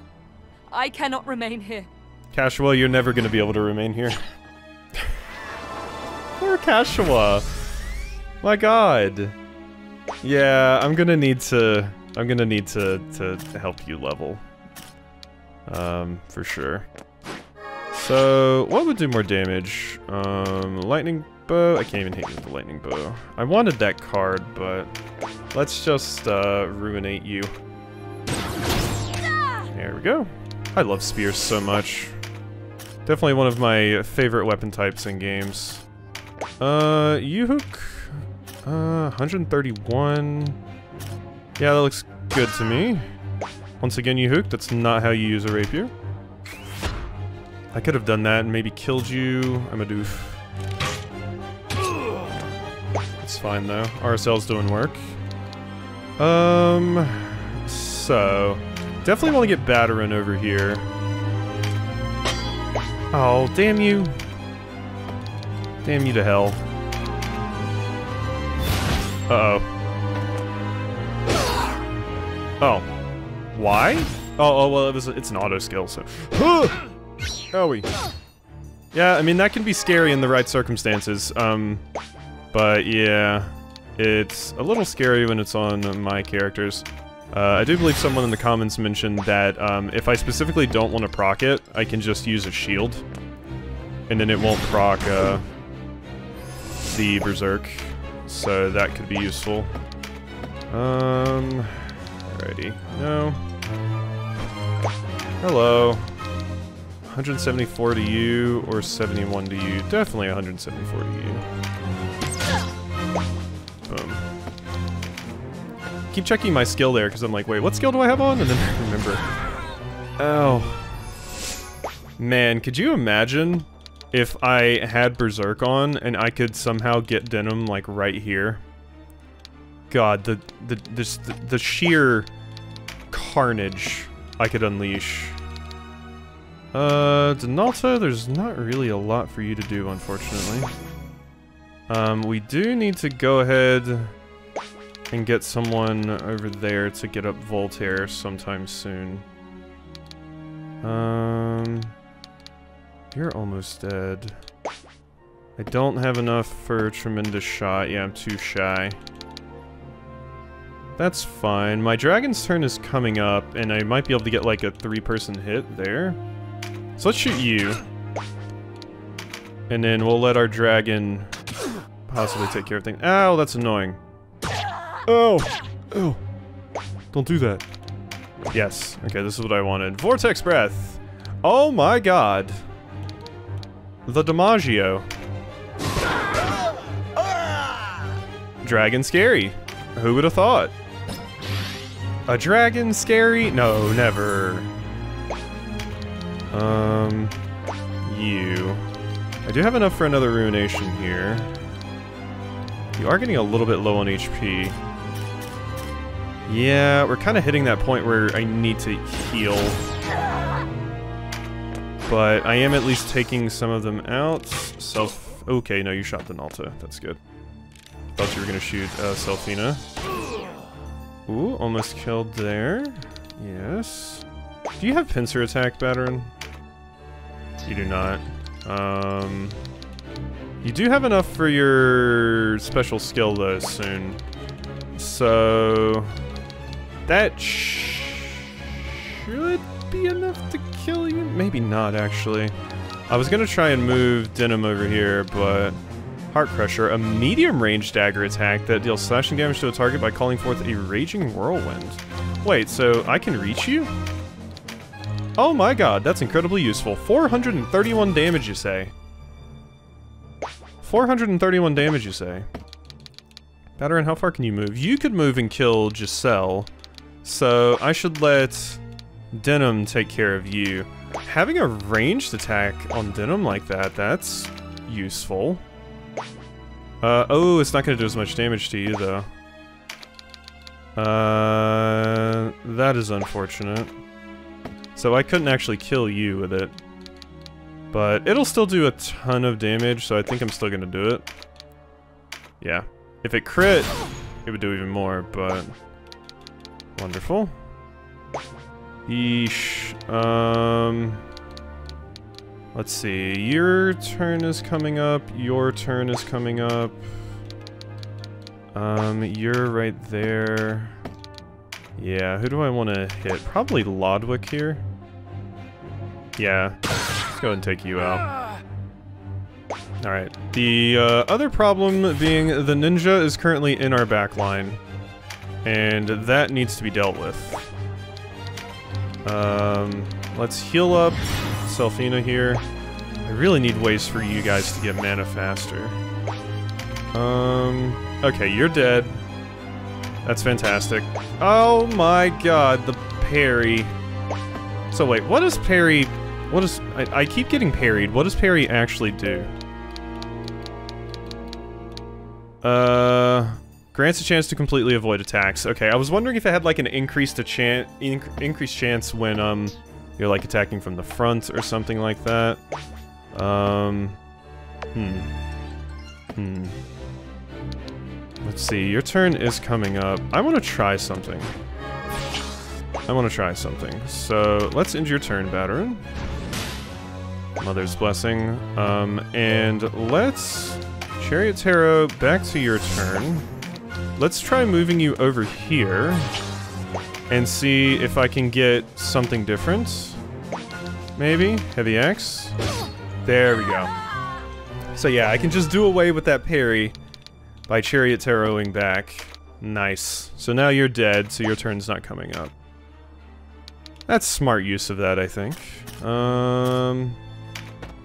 Speaker 5: I cannot remain here.
Speaker 1: Kashua, you're never gonna be able to remain here. Poor Kashua. My god. Yeah, I'm gonna need to... I'm gonna need to, to help you level. Um, for sure. So, what would do more damage? Um, lightning bow? I can't even hit you with the lightning bow. I wanted that card, but let's just, uh, ruinate you. There we go. I love spears so much. Definitely one of my favorite weapon types in games. Uh, U-hook? Uh, 131. Yeah, that looks good to me. Once again, U-hook, that's not how you use a rapier. I could have done that and maybe killed you. I'm a doof. It's fine though. Arycelle's doing work. Um, so definitely want to get Batarin over here. Oh, damn you. Damn you to hell. Uh-oh. Oh. Why? Oh, oh, well, it was, it's an auto skill, so... Owie. Yeah, I mean, that can be scary in the right circumstances. Um, but yeah, it's a little scary when it's on my characters. Uh, I do believe someone in the comments mentioned that um, if I specifically don't want to proc it, I can just use a shield. And then it won't proc uh, the Berserk. So that could be useful. Um, alrighty. No. Hello. 174 to you, or 71 to you. Definitely 174 to you. Boom. Keep checking my skill there, because I'm like, wait, what skill do I have on? And then I remember. Oh. Man, could you imagine if I had Berserk on, and I could somehow get Denim, like, right here? God, the, the, this, the, the sheer carnage I could unleash. Uh, Denotta, there's not really a lot for you to do, unfortunately. Um, we do need to go ahead and get someone over there to get up Voltaire sometime soon. Um, you're almost dead. I don't have enough for a tremendous shot. Yeah, I'm too shy. That's fine. My dragon's turn is coming up, and I might be able to get like a three-person hit there. So let's shoot you. And then we'll let our dragon possibly take care of things. Ow, that's annoying. Oh! Oh! Don't do that. Yes. Okay, this is what I wanted. Vortex Breath! Oh my god! The DiMaggio. Dragon scary. Who would have thought? A dragon scary? No, never. Um, you. I do have enough for another ruination here. You are getting a little bit low on HP. Yeah, we're kind of hitting that point where I need to heal. But I am at least taking some of them out. Self... Okay, no, you shot the Nalta. That's good. Thought you were going to shoot uh, Selfina. Ooh, almost killed there. Yes. Do you have pincer attack, Batarin? You do not. Um, you do have enough for your special skill, though, soon. So... That sh should be enough to kill you? Maybe not, actually. I was gonna try and move Denim over here, but... Heart Crusher, a medium range dagger attack that deals slashing damage to a target by calling forth a raging whirlwind. Wait, so I can reach you? Oh my god, that's incredibly useful. 431 damage, you say? 431 damage, you say? Batarin, how far can you move? You could move and kill Giselle, so I should let Denim take care of you. Having a ranged attack on Denim like that, that's useful. Uh, oh, it's not to do as much damage to you, though. Uh, that is unfortunate. So I couldn't actually kill you with it. But it'll still do a ton of damage, so I think I'm still to do it. Yeah. If it crit, it would do even more, but... Wonderful. Yeesh. Um... Let's see. Your turn is coming up. Your turn is coming up. Um, you're right there. Yeah, who do I want to hit? Probably Lodwick here. Yeah, let's go and take you out. Alright, the uh, other problem being the ninja is currently in our back line. And that needs to be dealt with. Um, let's heal up Selfina here. I really need ways for you guys to get mana faster. Um, okay, you're dead. That's fantastic. Oh my god, the parry. So wait, what does parry... What does... I, I keep getting parried. What does parry actually do? Uh... Grants a chance to completely avoid attacks. Okay, I was wondering if it had like an increased a chance, inc increased chance when um you're like attacking from the front or something like that. Um, hmm, hmm. Let's see. Your turn is coming up. I want to try something. I want to try something. So let's end your turn, Batarin. Mother's blessing. Um, and let's Chariot Tarot back to your turn. Let's try moving you over here and see if I can get something different. Maybe? Heavy Axe? There we go. So yeah, I can just do away with that parry by Chariot Taroting back. Nice. So now you're dead, so your turn's not coming up. That's smart use of that, I think. Um...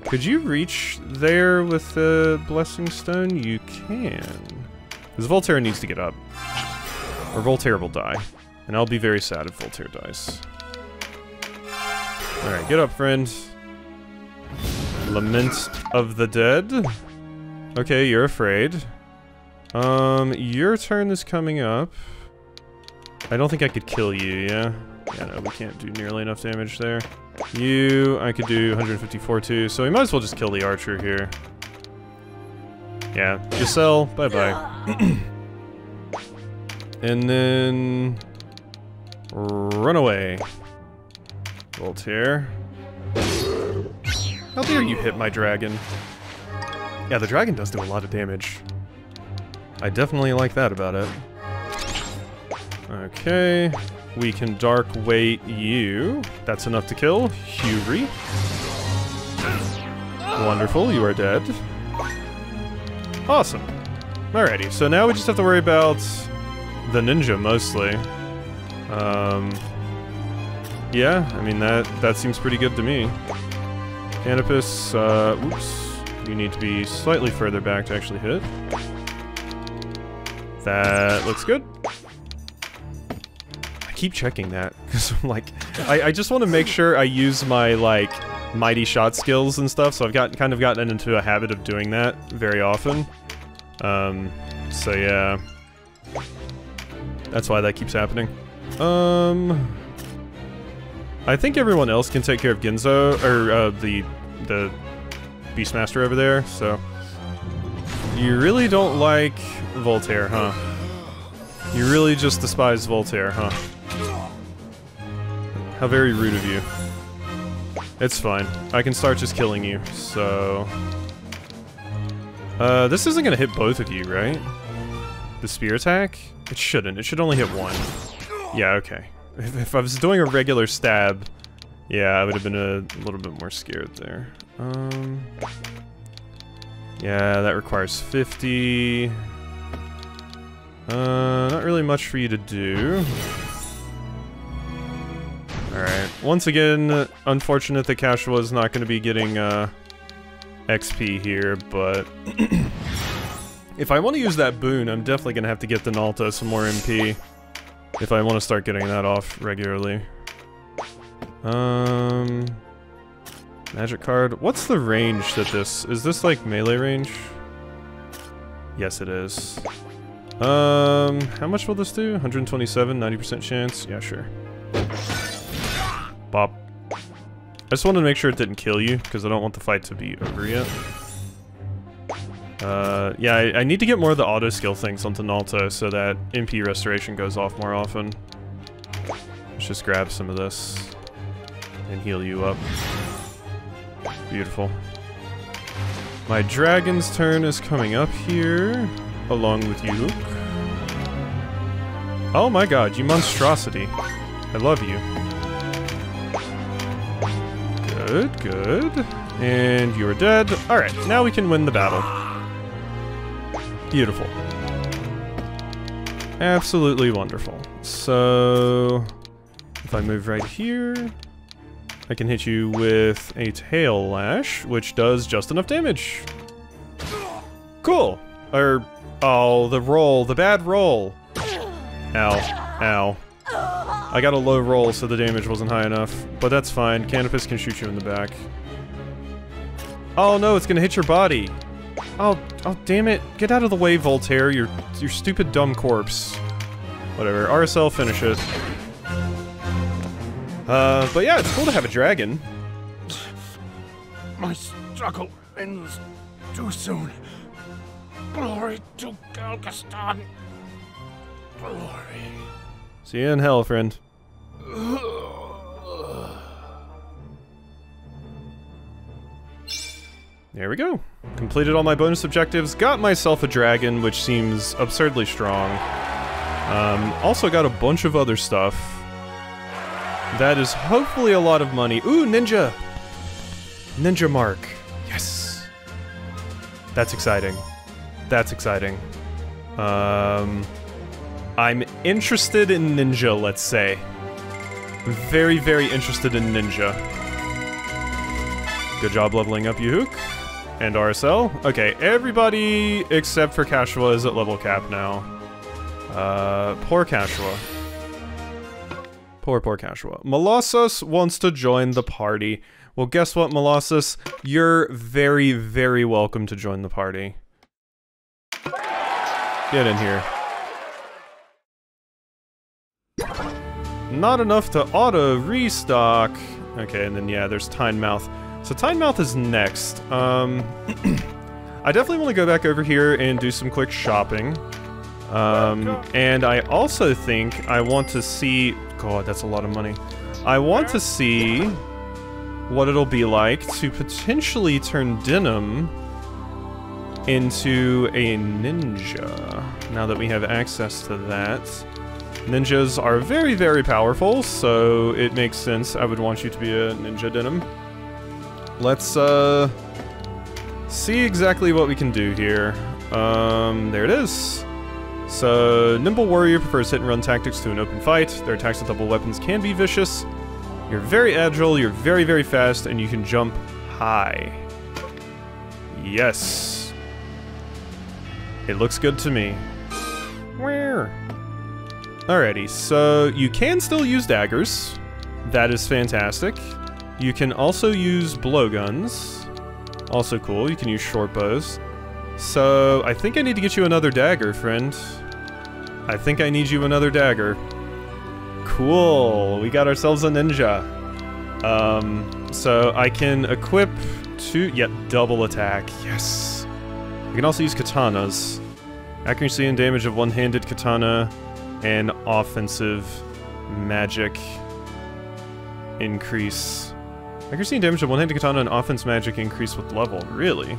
Speaker 1: Could you reach there with the Blessing Stone? You can. Because Voltaire needs to get up. Or Voltaire will die. And I'll be very sad if Voltaire dies. Alright, get up, friend. Lament of the Dead. Okay, you're afraid. Um, your turn is coming up. I don't think I could kill you, yeah? Yeah, no, we can't do nearly enough damage there. You, I could do 154 too, so we might as well just kill the archer here. Yeah, Giselle, bye-bye. and then... Run away. Voltaire. How dare you hit my dragon? Yeah, the dragon does do a lot of damage. I definitely like that about it. Okay. We can dark weight you. That's enough to kill. Huri. Wonderful, you are dead. Awesome. Alrighty, so now we just have to worry about the ninja mostly. Um, yeah, I mean that that seems pretty good to me. Canopus, uh, oops, you need to be slightly further back to actually hit. That looks good. I keep checking that because I'm like, I, I just want to make sure I use my like mighty shot skills and stuff, so I've got kind of gotten into a habit of doing that very often. Um, so yeah. That's why that keeps happening. Um... I think everyone else can take care of Genzo, or uh, the, the Beastmaster over there, so... You really don't like Voltaire, huh? You really just despise Voltaire, huh? How very rude of you. It's fine. I can start just killing you, so... Uh, this isn't gonna hit both of you, right? The spear attack? It shouldn't. It should only hit one. Yeah, okay. If, if I was doing a regular stab, yeah, I would have been a little bit more scared there. Um... Yeah, that requires 50. Uh, not really much for you to do. Alright. Once again, unfortunate that Kashua is not going to be getting uh, XP here, but If I want to use that boon, I'm definitely going to have to get Denalta some more MP. If I want to start getting that off regularly. Um... Magic card. What's the range that this... Is this like melee range? Yes, it is. Um, how much will this do? 127, 90% chance? Yeah, sure. Bop. I just wanted to make sure it didn't kill you, because I don't want the fight to be over yet. Uh, yeah, I, I, need to get more of the auto skill things onto Nalta so that MP restoration goes off more often. Let's just grab some of this and heal you up. Beautiful. My dragon's turn is coming up here, along with you. Oh my god, you monstrosity. I love you. Good, good. And you're dead. Alright, now we can win the battle. Beautiful. Absolutely wonderful. So, if I move right here, I can hit you with a Tail Lash, which does just enough damage. Cool. Or, oh, the roll, the bad roll. Ow, ow. I got a low roll, so the damage wasn't high enough. But that's fine, Canopus can shoot you in the back. Oh no, it's gonna hit your body. Oh, oh damn it. Get out of the way, Voltaire, your, your stupid dumb corpse. Whatever, Arycelle finishes. Uh, but yeah, it's cool to have a dragon.
Speaker 2: My struggle ends too soon. Glory to Galgastan. Glory.
Speaker 1: See you in hell, friend. There we go. Completed all my bonus objectives, got myself a dragon, which seems absurdly strong. Um, also got a bunch of other stuff. That is hopefully a lot of money. Ooh, ninja! Ninja mark. Yes. That's exciting. That's exciting. Um, I'm interested in ninja, let's say. Very, very interested in ninja. Good job leveling up Yuhuk. And Arycelle. Okay, everybody except for Kashua is at level cap now. Uh, poor Kashua. Poor, poor Kashua. Molossus wants to join the party. Well, guess what, Molossus? You're very, very welcome to join the party. Get in here. Not enough to auto restock. Okay, and then yeah, there's Tynemouth. So Tynemouth is next. Um, I definitely want to go back over here and do some quick shopping. Um, and I also think I want to see god, that's a lot of money. I want to see what it'll be like to potentially turn Denim into a ninja, now that we have access to that. Ninjas are very, very powerful, so it makes sense I would want you to be a ninja Denim. Let's, uh, see exactly what we can do here. Um, there it is. So, Nimble Warrior prefers hit and run tactics to an open fight. Their attacks with double weapons can be vicious. You're very agile, you're very, very fast, and you can jump high. Yes. It looks good to me. Where? Alrighty, so you can still use daggers. That is fantastic. You can also use blowguns. Also cool, you can use short bows. So, I think I need to get you another dagger, friend. I think I need you another dagger. Cool, we got ourselves a ninja. Um, so I can equip two, yet yeah, double attack, yes. I can also use katanas. Accuracy and damage of one-handed katana, and offensive magic increase. Accuracy and damage of one-handed katana and offense magic increase with level, really?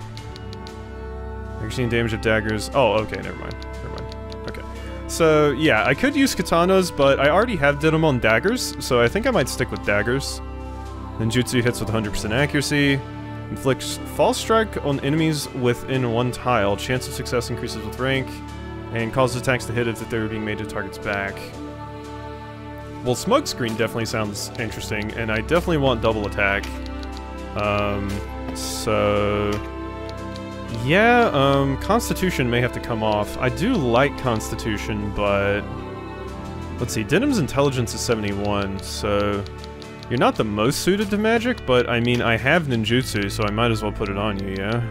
Speaker 1: Accuracy and damage of daggers, oh, okay, never mind. Never mind. Okay. So, yeah, I could use katanas, but I already have Denim on daggers, so I think I might stick with daggers. Ninjutsu hits with 100% accuracy. Inflicts False Strike on enemies within one tile. Chance of success increases with rank. And causes attacks to hit if they're being made to target's back. Well, Smokescreen definitely sounds interesting, and I definitely want double attack. Um, so... Yeah, um, Constitution may have to come off. I do like Constitution, but... Let's see, Denim's Intelligence is 71, so... You're not the most suited to magic, but I mean, I have ninjutsu, so I might as well put it on you, yeah?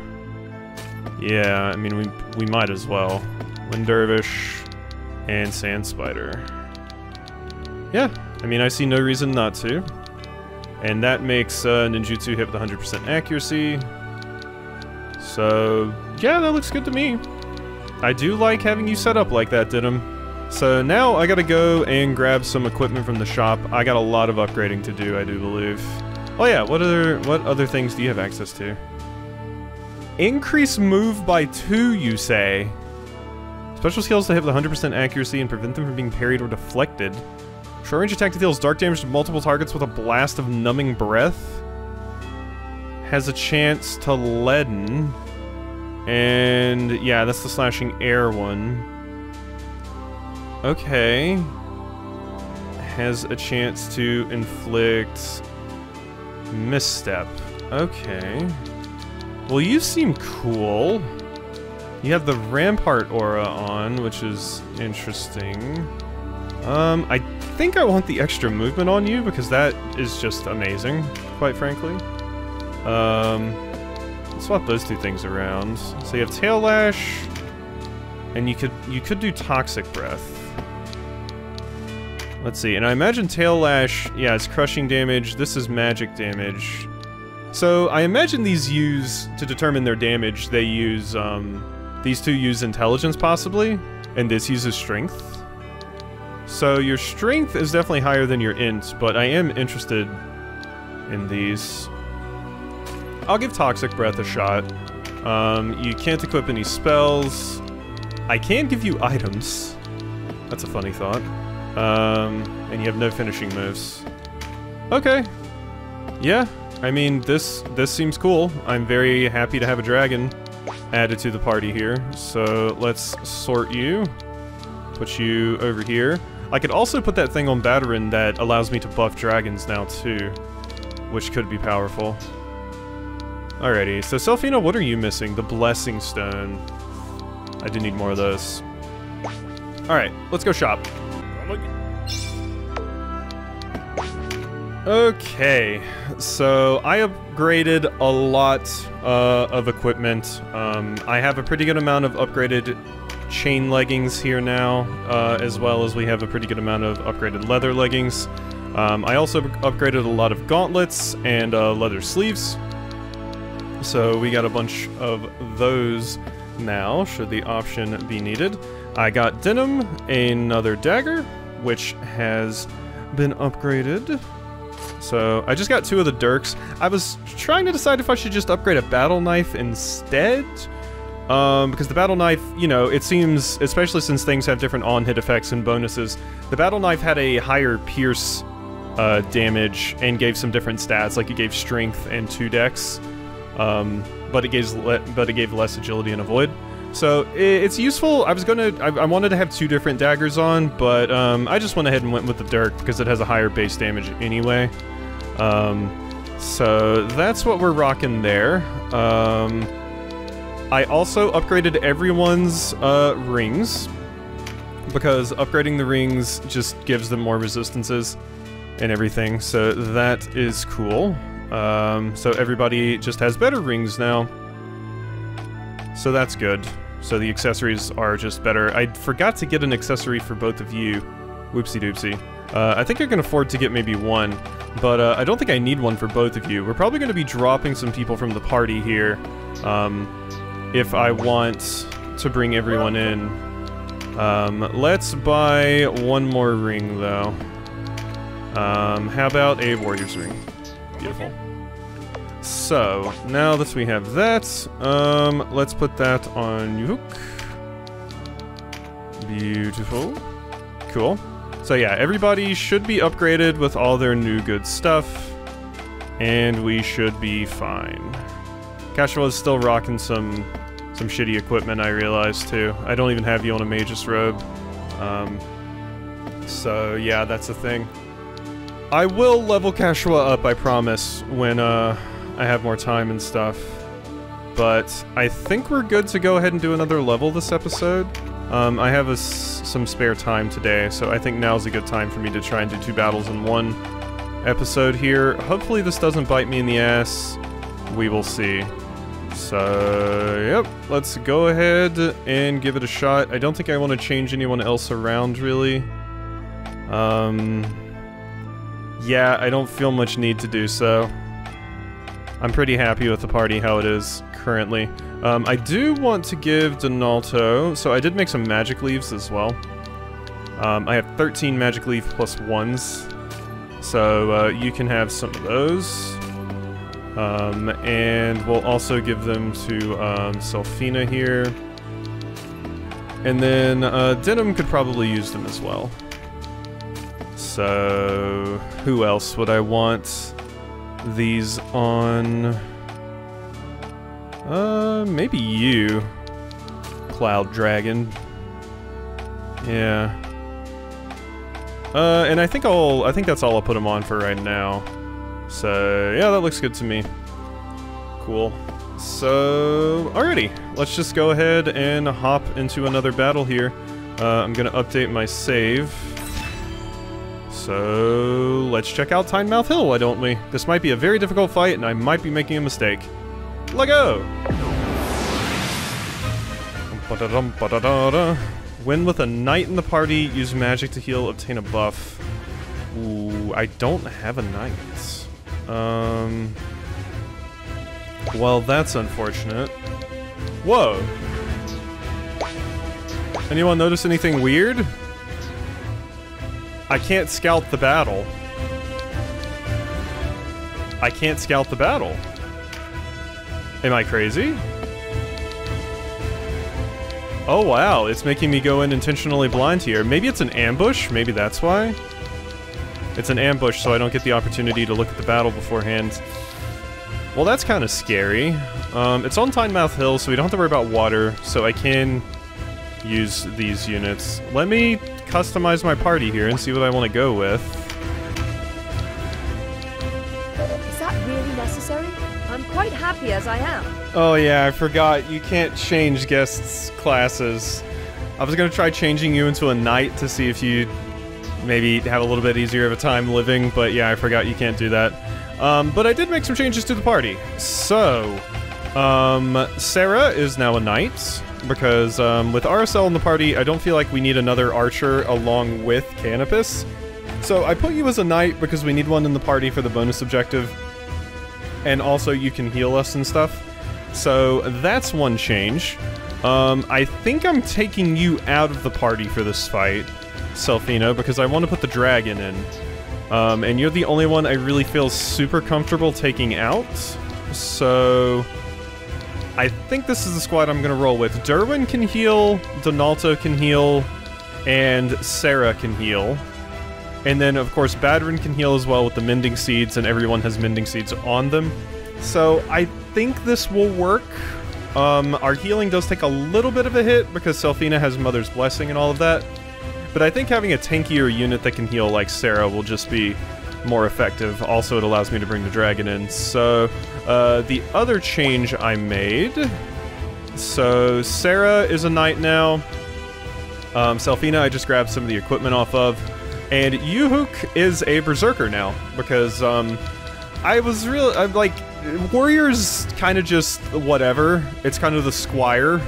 Speaker 1: Yeah, I mean, we, we might as well. Wind Dervish and Sand Spider. Yeah, I mean, I see no reason not to. And that makes uh, ninjutsu hit with 100% accuracy. So, yeah, that looks good to me. I do like having you set up like that, Denim. So now I gotta go and grab some equipment from the shop. I got a lot of upgrading to do, I do believe. Oh yeah, what other what other things do you have access to? Increase move by two, you say? Special skills to hit with 100% accuracy and prevent them from being parried or deflected. Short range attack that deals dark damage to multiple targets with a blast of numbing breath. Has a chance to leaden. And yeah, that's the slashing air one. Okay. Has a chance to inflict misstep. Okay. Well, you seem cool. You have the Rampart aura on, which is interesting. Um, I think I want the extra movement on you because that is just amazing, quite frankly. Um, swap those two things around. So you have Tail Lash, and you could you could do Toxic Breath. Let's see, and I imagine Tail Lash, yeah, it's crushing damage, this is magic damage. So I imagine these use, to determine their damage, they use, um, these two use intelligence possibly, and this uses strength. So your strength is definitely higher than your int, but I am interested in these. I'll give Toxic Breath a shot. Um, you can't equip any spells. I can give you items. That's a funny thought. Um, and you have no finishing moves. Okay. Yeah, I mean, this this seems cool. I'm very happy to have a dragon added to the party here. So let's sort you. Put you over here. I could also put that thing on Badarin that allows me to buff dragons now too, which could be powerful. Alrighty, so Selfina, what are you missing? The Blessing Stone. I do need more of those. Alright, let's go shop. Okay, so I upgraded a lot uh, of equipment. Um, I have a pretty good amount of upgraded chain leggings here now, uh, as well as we have a pretty good amount of upgraded leather leggings. Um, I also upgraded a lot of gauntlets and uh, leather sleeves. So we got a bunch of those now, should the option be needed. I got Denim, another dagger, which has been upgraded. So I just got two of the Dirks. I was trying to decide if I should just upgrade a battle knife instead. Um, because the battle knife, you know, it seems, especially since things have different on-hit effects and bonuses, the battle knife had a higher pierce uh, damage and gave some different stats, like it gave strength and two dex, um, but it gave but it gave less agility and avoid. So it's useful. I was gonna, I, I, wanted to have two different daggers on, but um, I just went ahead and went with the Dirk because it has a higher base damage anyway. Um, so that's what we're rocking there. Um, I also upgraded everyone's uh, rings because upgrading the rings just gives them more resistances and everything. So that is cool. Um, so everybody just has better rings now. So that's good. So the accessories are just better. I forgot to get an accessory for both of you. Whoopsie doopsie. Uh, I think I can afford to get maybe one, but uh, I don't think I need one for both of you. We're probably going to be dropping some people from the party here um, if I want to bring everyone in. Um, let's buy one more ring, though. Um, how about a warrior's ring? Beautiful. So, now that we have that, um, let's put that on Yuk. Beautiful. Cool. So yeah, everybody should be upgraded with all their new good stuff, and we should be fine. Cashwell is still rocking some some shitty equipment, I realize, too. I don't even have you on a Magus robe. Um, so yeah, that's the thing. I will level Kashua up, I promise, when uh, I have more time and stuff. but I think we're good to go ahead and do another level this episode. Um, I have some spare time today, so I think now's a good time for me to try and do two battles in one episode here. Hopefully this doesn't bite me in the ass. We will see. So, yep, let's go ahead and give it a shot. I don't think I want to change anyone else around, really. Um, yeah, I don't feel much need to do so. I'm pretty happy with the party how it is currently. Um, I do want to give Donalto, so I did make some magic leaves as well. Um, I have 13 magic leaf plus ones, so uh, you can have some of those. Um, and we'll also give them to um, Selphina here. And then uh, Denim could probably use them as well. So, who else would I want these on? Uh, maybe you, Cloud Dragon. Yeah. Uh, and I think I'll, I think that's all I'll put them on for right now. So, yeah, that looks good to me. Cool. So, alrighty, let's just go ahead and hop into another battle here. Uh, I'm gonna update my save. So, let's check out Tynemouth Hill, why don't we? This might be a very difficult fight, and I might be making a mistake. Let go! With a knight in the party, use magic to heal, obtain a buff. Ooh, I don't have a knight. Um... Well, that's unfortunate. Whoa! Anyone notice anything weird? I can't scout the battle. I can't scout the battle. Am I crazy? Oh wow, it's making me go in intentionally blind here. Maybe it's an ambush? Maybe that's why? It's an ambush, so I don't get the opportunity to look at the battle beforehand. Well, that's kind of scary. Um, it's on Tynemouth Hill, so we don't have to worry about water, so I can use these units. Let me customize my party here and see what I want to go with.
Speaker 6: Is that really necessary? I'm quite happy as I am.
Speaker 1: Oh yeah, I forgot. You can't change guests' classes. I was gonna try changing you into a knight to see if you maybe have a little bit easier of a time living, but yeah, I forgot you can't do that. Um, but I did make some changes to the party. So, um, Sarah is now a knight, because um, with Arycelle in the party, I don't feel like we need another archer along with Canopus. So I put you as a knight because we need one in the party for the bonus objective, and also you can heal us and stuff. So that's one change. Um, I think I'm taking you out of the party for this fight, Selphina, because I want to put the dragon in. Um, and you're the only one I really feel super comfortable taking out. So... I think this is the squad I'm going to roll with. Derwin can heal, Donalto can heal, and Sarah can heal. And then, of course, Badrin can heal as well with the Mending Seeds, and everyone has Mending Seeds on them. So I think this will work. Um, our healing does take a little bit of a hit because Selphina has Mother's Blessing and all of that. But I think having a tankier unit that can heal like Sarah will just be more effective. Also, it allows me to bring the dragon in. So, uh, the other change I made... So, Sarah is a knight now. Um, Selphina, I just grabbed some of the equipment off of. And Yuhuk is a berserker now, because, um, I was real, I'm like, Warrior's kind of just whatever. It's kind of the squire,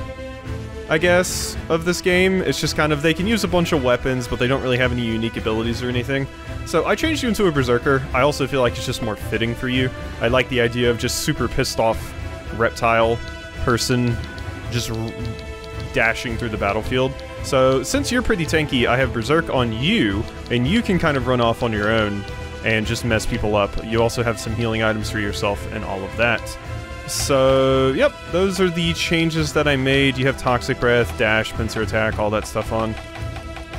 Speaker 1: I guess, of this game. It's just kind of, they can use a bunch of weapons, but they don't really have any unique abilities or anything. So I changed you into a berserker. I also feel like it's just more fitting for you. I like the idea of just super pissed off reptile person just dashing through the battlefield. So since you're pretty tanky, I have berserk on you, and you can kind of run off on your own and just mess people up. You also have some healing items for yourself and all of that. So, yep, those are the changes that I made. You have Toxic Breath, Dash, Pincer Attack, all that stuff on.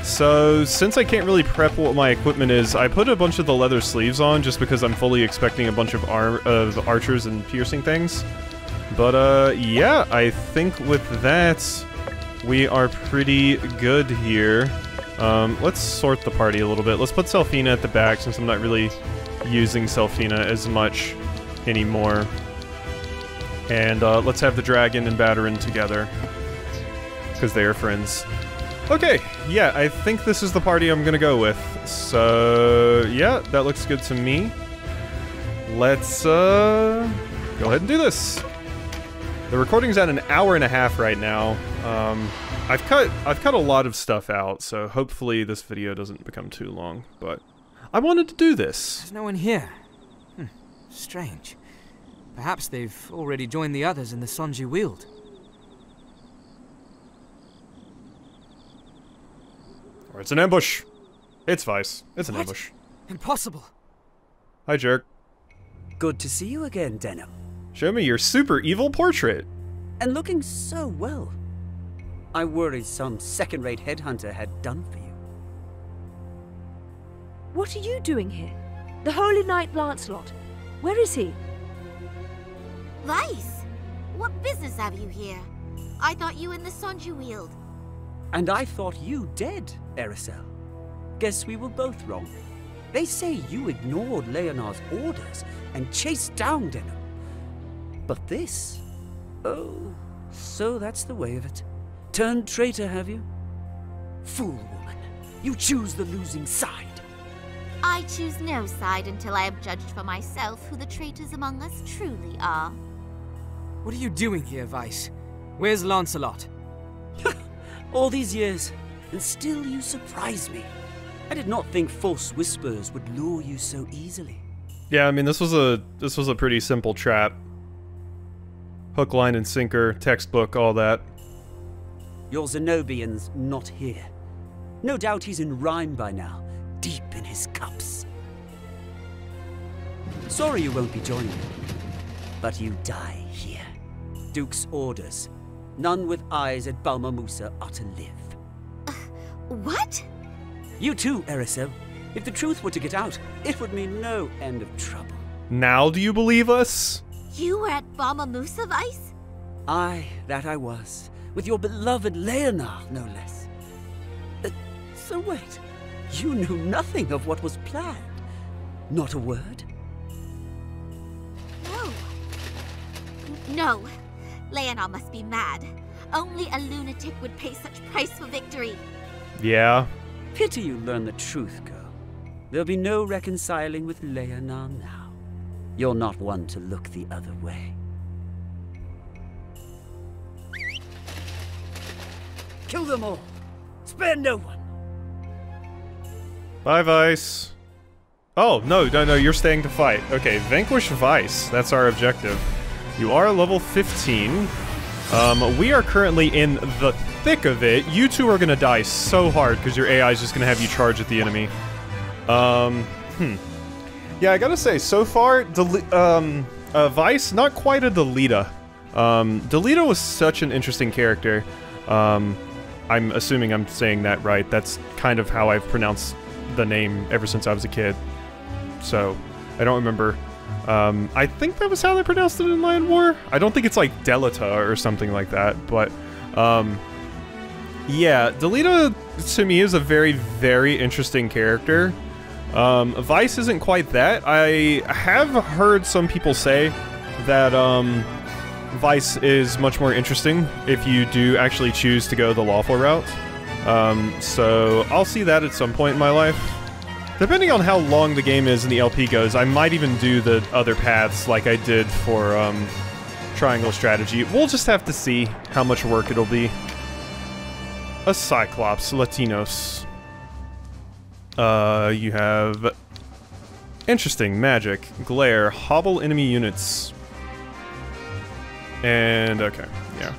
Speaker 1: So, since I can't really prep what my equipment is, I put a bunch of the leather sleeves on just because I'm fully expecting a bunch of, ar of archers and piercing things. But, uh, yeah, I think with that, we are pretty good here. Um, let's sort the party a little bit. Let's put Selphina at the back since I'm not really using Selphina as much anymore. And uh, let's have the dragon and Batarin together. Because they are friends. Okay, yeah, I think this is the party I'm gonna go with. So, yeah, that looks good to me. Let's, uh, go ahead and do this. The recording's at an hour and a half right now. Um, I've cut, I've cut a lot of stuff out, so hopefully this video doesn't become too long, but I wanted to do this.
Speaker 3: There's no one here. Hmm. Strange. Perhaps they've already joined the others in the Sonji Weald.
Speaker 1: Or it's an ambush. It's Vice. It's an
Speaker 3: What?
Speaker 1: ambush.
Speaker 3: Impossible.
Speaker 1: Hi, jerk.
Speaker 7: Good to see you again, Denim.
Speaker 1: Show me your super evil portrait.
Speaker 7: And looking so well. I worried some second rate headhunter had done for you.
Speaker 6: What are you doing here? The Holy Knight Lancelot. Where is he?
Speaker 4: Vice, what business have you here? I thought you in the Sonju Weald.
Speaker 7: And I thought you dead, Arycelle. Guess we were both wrong. They say you ignored Leonard's orders and chased down Denim. But this? Oh, so that's the way of it. Turned traitor, have you? Fool woman, you choose the losing side.
Speaker 4: I choose no side until I have judged for myself who the traitors among us truly are.
Speaker 3: What are you doing here, Vice? Where's Lancelot?
Speaker 7: All these years, and still you surprise me. I did not think false whispers would lure you so easily.
Speaker 1: Yeah, I mean this was a this was a pretty simple trap. Hook, line, and sinker, textbook, all that.
Speaker 7: Your Zenobian's not here. No doubt he's in Rime by now, deep in his cups. Sorry you won't be joining, but you die here. Duke's orders. None with eyes at Balmamusa are to live.
Speaker 4: What?
Speaker 7: You too, Arycelle. If the truth were to get out, it would mean no end of trouble.
Speaker 1: Now do you believe us?
Speaker 4: You were at Balmamusa, Vice?
Speaker 7: Aye, that I was. With your beloved Leonard, no less. Uh, so wait, you knew nothing of what was planned? Not a word?
Speaker 4: No. N- No. Leonard must be mad. Only a lunatic would pay such price for victory.
Speaker 1: Yeah.
Speaker 7: Pity you learned the truth, girl. There'll be no reconciling with Leonard now. You're not one to look the other way. Kill them all! Spare no one!
Speaker 1: Bye, Vice. Oh, no, no, no, you're staying to fight. Okay, vanquish Vice. That's our objective. You are level 15. Um, we are currently in the thick of it. You two are gonna die so hard because your AI is just gonna have you charge at the enemy. Um, hmm. Yeah, I gotta say, so far, um, uh, Vice, not quite a Delita. Um, Delita was such an interesting character. Um, I'm assuming I'm saying that right. That's kind of how I've pronounced the name ever since I was a kid. So, I don't remember. Um, I think that was how they pronounced it in Lion War. I don't think it's like Delita or something like that, but, um, yeah, Delita to me is a very, very interesting character. Um, Vice isn't quite that. I have heard some people say that, um, Vice is much more interesting if you do actually choose to go the lawful route. Um, so I'll see that at some point in my life. Depending on how long the game is and the LP goes, I might even do the other paths like I did for um, Triangle Strategy. We'll just have to see how much work it'll be. A Cyclops, Latinos. Uh, you have... Interesting, magic, glare, hobble enemy units. And, okay, yeah.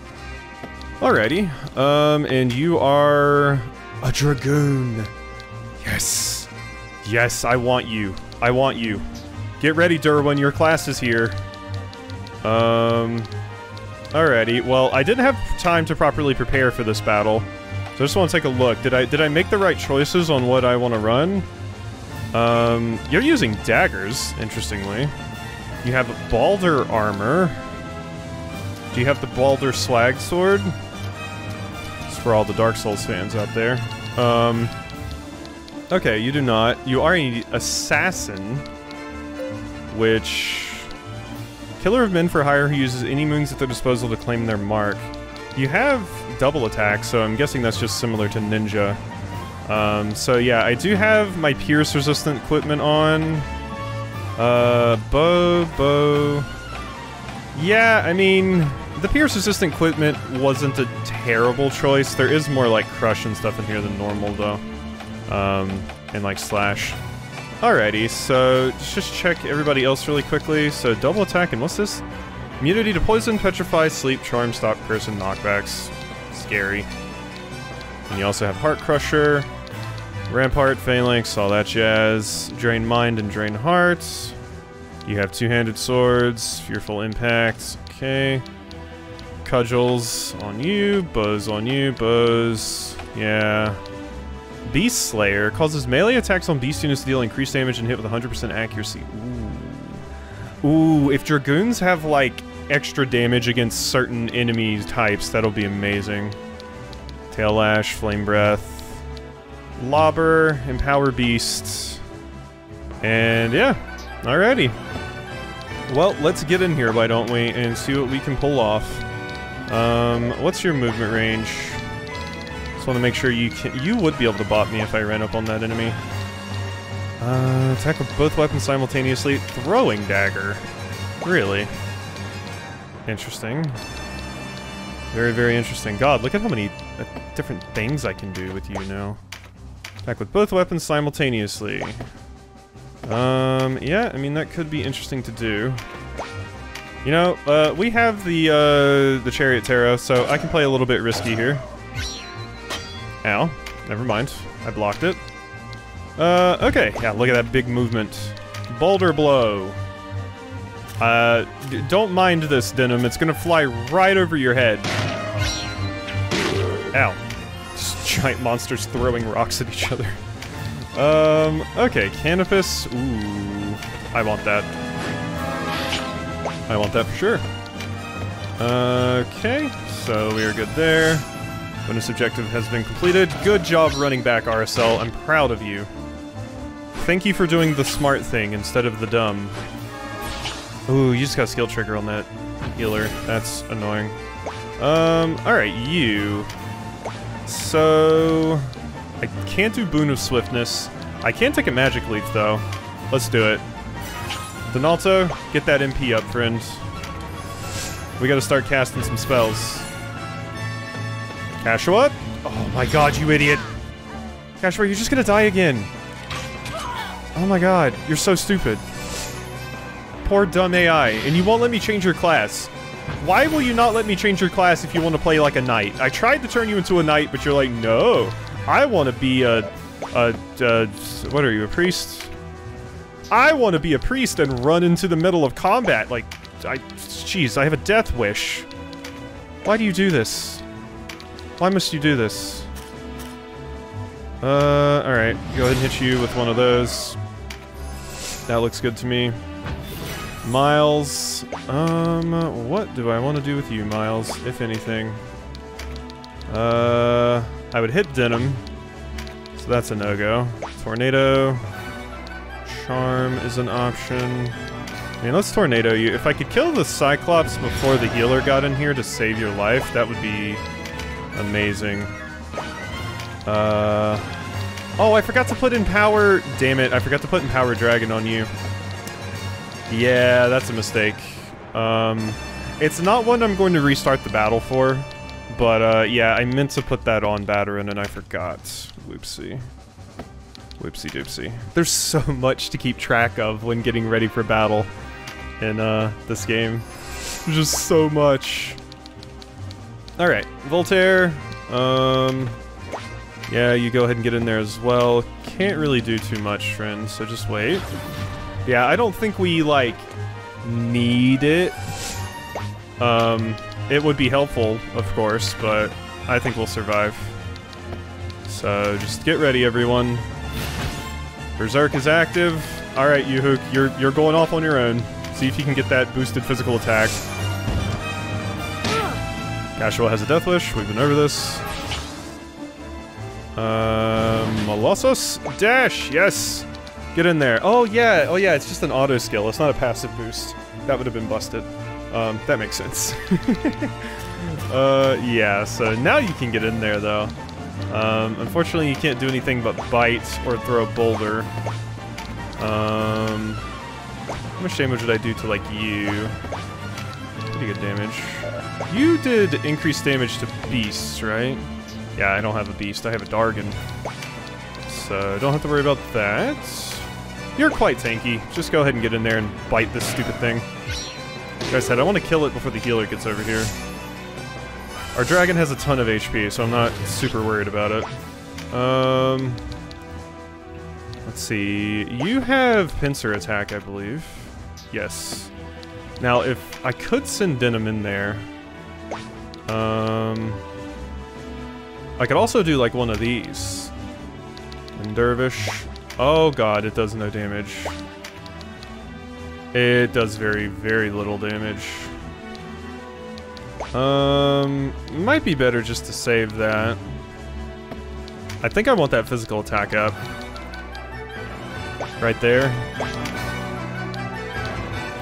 Speaker 1: Alrighty, um, and you are a Dragoon. Yes. Yes, I want you. I want you. Get ready, Derwin, your class is here. Um, alrighty, well, I didn't have time to properly prepare for this battle. So I just want to take a look. Did I did I make the right choices on what I want to run? Um, you're using daggers, interestingly. You have Balder armor. Do you have the Balder slag sword? It's for all the Dark Souls fans out there. Um, okay, you do not. You are an assassin, which killer of men for hire who uses any moons at their disposal to claim their mark. You have double attack, so I'm guessing that's just similar to ninja. Um, so yeah, I do have my pierce resistant equipment on. Uh, bow, bow. Yeah, I mean, the pierce resistant equipment wasn't a terrible choice. There is more like crush and stuff in here than normal though. Um, and like slash. Alrighty, so just check everybody else really quickly. So double attack and what's this? Immunity to poison, petrify, sleep, charm, stop, curse, and knockbacks. Scary. And you also have Heart Crusher, Rampart, Phalanx, all that jazz. Drain Mind and Drain Hearts. You have two-handed swords, Fearful Impact, okay. Cudgels on you, bows on you, bows, yeah. Beast Slayer causes melee attacks on beast units to deal increased damage and hit with 100% accuracy. Ooh. Ooh, if Dragoons have, like, extra damage against certain enemy types, that'll be amazing. Tail Lash, Flame Breath, Lobber, Empower Beast, and yeah, alrighty. Well, let's get in here, why don't we, and see what we can pull off. Um, what's your movement range? Just want to make sure you can- you would be able to bot me if I ran up on that enemy. Uh, attack with both weapons simultaneously. Throwing dagger. Really? Interesting. Very, very interesting. God, look at how many uh, different things I can do with you now. Attack with both weapons simultaneously. Um, yeah, I mean, that could be interesting to do. You know, uh, we have the, uh, the Chariot Tarot, so I can play a little bit risky here. Ow. Never mind. I blocked it. Uh, okay. Yeah, look at that big movement. Boulder Blow. Uh, don't mind this, Denim. It's gonna fly right over your head. Ow. Just giant monsters throwing rocks at each other. Um, okay, Canopus. Ooh, I want that. I want that for sure. Okay, so we are good there. Bonus objective has been completed. Good job running back, Arycelle. I'm proud of you. Thank you for doing the smart thing instead of the dumb. Ooh, you just got skill trigger on that healer. That's annoying. Um, alright, you. So... I can't do Boon of Swiftness. I can take a Magic Leaf, though. Let's do it. Donalto, get that MP up, friend. We gotta start casting some spells. Kashua? Oh my god, you idiot! Kashua, you're just gonna die again! Oh my god, you're so stupid. Poor dumb AI, and you won't let me change your class. Why will you not let me change your class if you want to play like a knight? I tried to turn you into a knight, but you're like, no. I want to be a, a, a, what are you, a priest? I want to be a priest and run into the middle of combat. Like, I, jeez, I have a death wish. Why do you do this? Why must you do this? Uh, alright. Go ahead and hit you with one of those. That looks good to me. Miles, um, what do I want to do with you, Miles, if anything? Uh, I would hit Denim, so that's a no-go. Tornado, Charm is an option. I mean, let's Tornado you. If I could kill the Cyclops before the healer got in here to save your life, that would be amazing. Uh, oh, I forgot to put in Power, damn it, I forgot to put in Power Dragon on you. Yeah, that's a mistake. Um, it's not one I'm going to restart the battle for, but uh, yeah, I meant to put that on Batarin and I forgot. Whoopsie. Whoopsie doopsie. There's so much to keep track of when getting ready for battle in uh, this game. There's just so much. Alright, Voltaire. Um, yeah, you go ahead and get in there as well. Can't really do too much, friend, so just wait. Yeah, I don't think we, like, need it. Um, it would be helpful, of course, but I think we'll survive. So, just get ready, everyone. Berserk is active. Alright, Yuhuk, you're, you're going off on your own. See if you can get that boosted physical attack. Kashua has a Death Wish. We've been over this. Um, Molossus? Dash! Yes! Get in there. Oh, yeah. Oh, yeah. It's just an auto skill. It's not a passive boost. That would have been busted. Um, that makes sense. uh, yeah, so now you can get in there, though. Um, unfortunately, you can't do anything but bite or throw a boulder. Um, how much damage did I do to, like, you? Pretty good damage. You did increased damage to beasts, right? Yeah, I don't have a beast. I have a Dargon. So, don't have to worry about that. You're quite tanky. Just go ahead and get in there and bite this stupid thing. Like I said, I want to kill it before the healer gets over here. Our dragon has a ton of HP, so I'm not super worried about it. Um, let's see. You have pincer attack, I believe. Yes. Now, if I could send Denim in there, um, I could also do like one of these. And Dervish. Oh god, it does no damage. It does very, very little damage. Um, might be better just to save that. I think I want that physical attack up. Right there.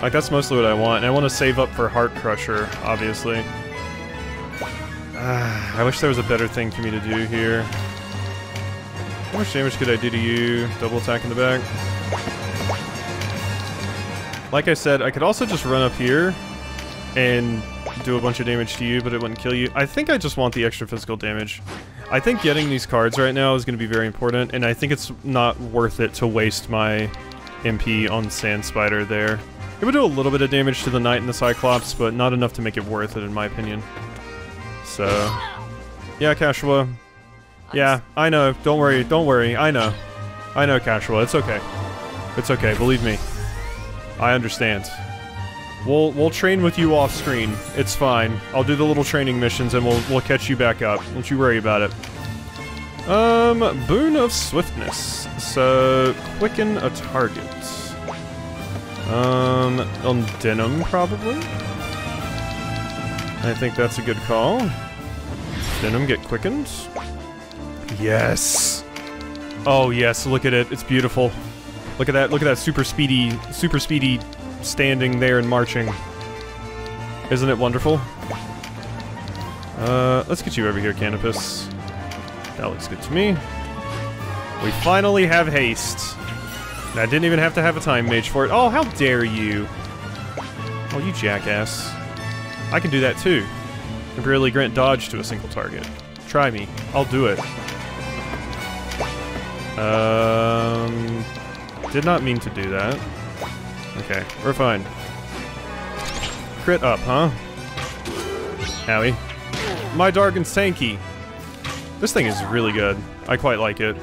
Speaker 1: Like, that's mostly what I want. And I want to save up for Heart Crusher, obviously. I wish there was a better thing for me to do here. How much damage could I do to you? Double attack in the back. Like I said, I could also just run up here and do a bunch of damage to you, but it wouldn't kill you. I think I just want the extra physical damage. I think getting these cards right now is going to be very important, and I think it's not worth it to waste my MP on Sand Spider there. It would do a little bit of damage to the Knight and the Cyclops, but not enough to make it worth it, in my opinion. So, yeah, Kashua. Yeah, I know. Don't worry. Don't worry. I know. I know, Kashua. It's okay. It's okay. Believe me. I understand. We'll we'll train with you off screen. It's fine. I'll do the little training missions and we'll we'll catch you back up. Don't you worry about it. Um, boon of swiftness. So quicken a target. Um, on denim probably. I think that's a good call. Denim get quickened. Yes. Oh yes, look at it. It's beautiful. Look at that. Look at that super speedy, super speedy standing there and marching. Isn't it wonderful? Uh, let's get you over here, Canopus. That looks good to me. We finally have haste. And I didn't even have to have a time mage for it. Oh, how dare you! Oh, you jackass. I can do that too. Temporarily grant dodge to a single target. Try me. I'll do it. Um, did not mean to do that. Okay, we're fine. Crit up, huh? Howie. My Dargon's tanky. This thing is really good. I quite like it.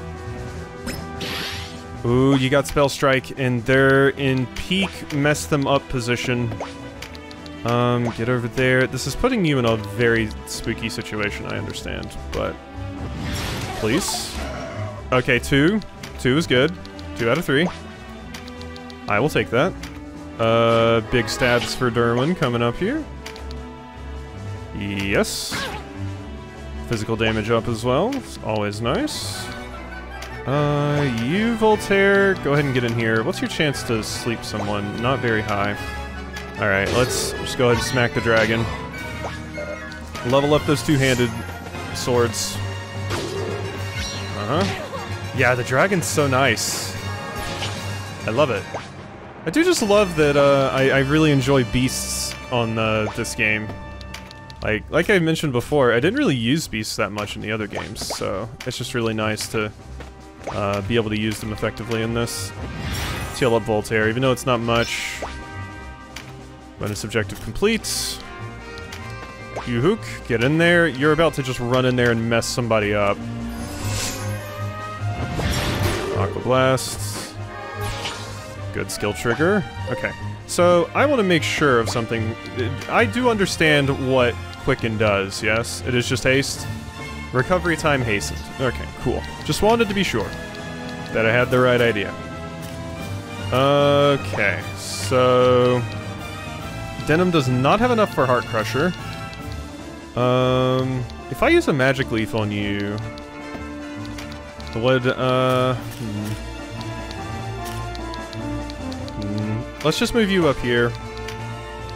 Speaker 1: Ooh, you got Spell Strike, and they're in peak mess them up position. Um, get over there. This is putting you in a very spooky situation, I understand, but... Please? Okay, two. Two is good. Two out of three. I will take that. Uh, big stabs for Derwin coming up here. Yes. Physical damage up as well. It's always nice. Uh, you, Voltaire, go ahead and get in here. What's your chance to sleep someone? Not very high. Alright, let's just go ahead and smack the dragon. Level up those two-handed swords. Uh-huh. Yeah, the dragon's so nice. I love it. I do just love that uh, I, I really enjoy beasts on uh, this game. Like, like I mentioned before, I didn't really use beasts that much in the other games, so it's just really nice to uh, be able to use them effectively in this. See, up Voltaire, even though it's not much. Bonus objective complete. You hook, get in there. You're about to just run in there and mess somebody up. Aqua Blast. Good skill trigger. Okay. So, I want to make sure of something. I do understand what Quicken does, yes? It is just haste. Recovery time hastened. Okay, cool. Just wanted to be sure that I had the right idea. Okay, so... Denim does not have enough for Heart Crusher. Um, if I use a Magic Leaf on you... Would, uh... Hmm. Let's just move you up here.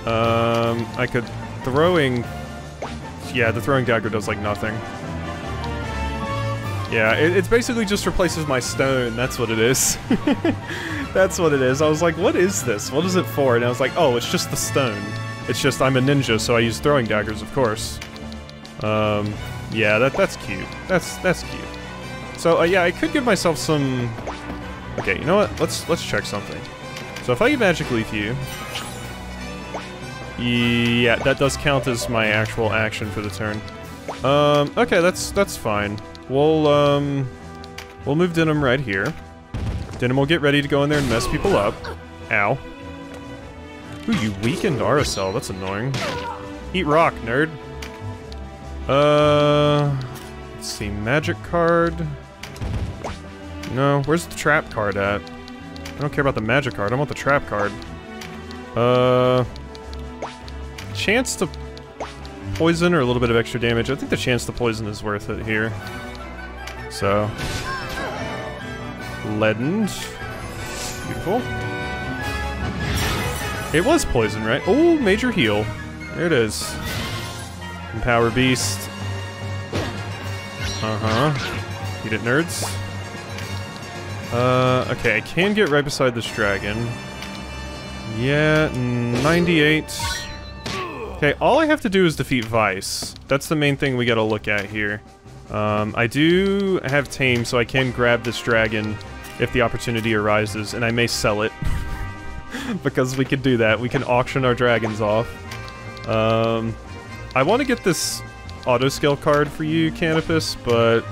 Speaker 1: Um, I could throwing. Yeah, the throwing dagger does like nothing. Yeah, it, it's basically just replaces my stone. That's what it is. That's what it is. I was like, what is this? What is it for? And I was like, oh, it's just the stone. It's just I'm a ninja, so I use throwing daggers, of course. Um, yeah, that that's cute. That's that's cute. So uh, yeah, I could give myself some. Okay, you know what? Let's let's check something. So if I magic leaf you, yeah, that does count as my actual action for the turn. Um, okay, that's that's fine. We'll um, we'll move Denim right here. Denim will get ready to go in there and mess people up. Ow. Ooh, you weakened Arycelle. That's annoying. Eat rock, nerd. Uh, let's see, magic card. No, where's the trap card at? I don't care about the magic card. I want the trap card. Uh, chance to poison or a little bit of extra damage. I think the chance to poison is worth it here. So, leadened. Beautiful. It was poison, right? Oh, major heal. There it is. Empower Beast. Uh-huh. Eat it, nerds. Uh, okay, I can get right beside this dragon. Yeah, 98. Okay, all I have to do is defeat Vice. That's the main thing we gotta look at here. Um, I do have Tame, so I can grab this dragon if the opportunity arises, and I may sell it. because we could do that. We can auction our dragons off. Um, I want to get this auto scale card for you, Canopus, but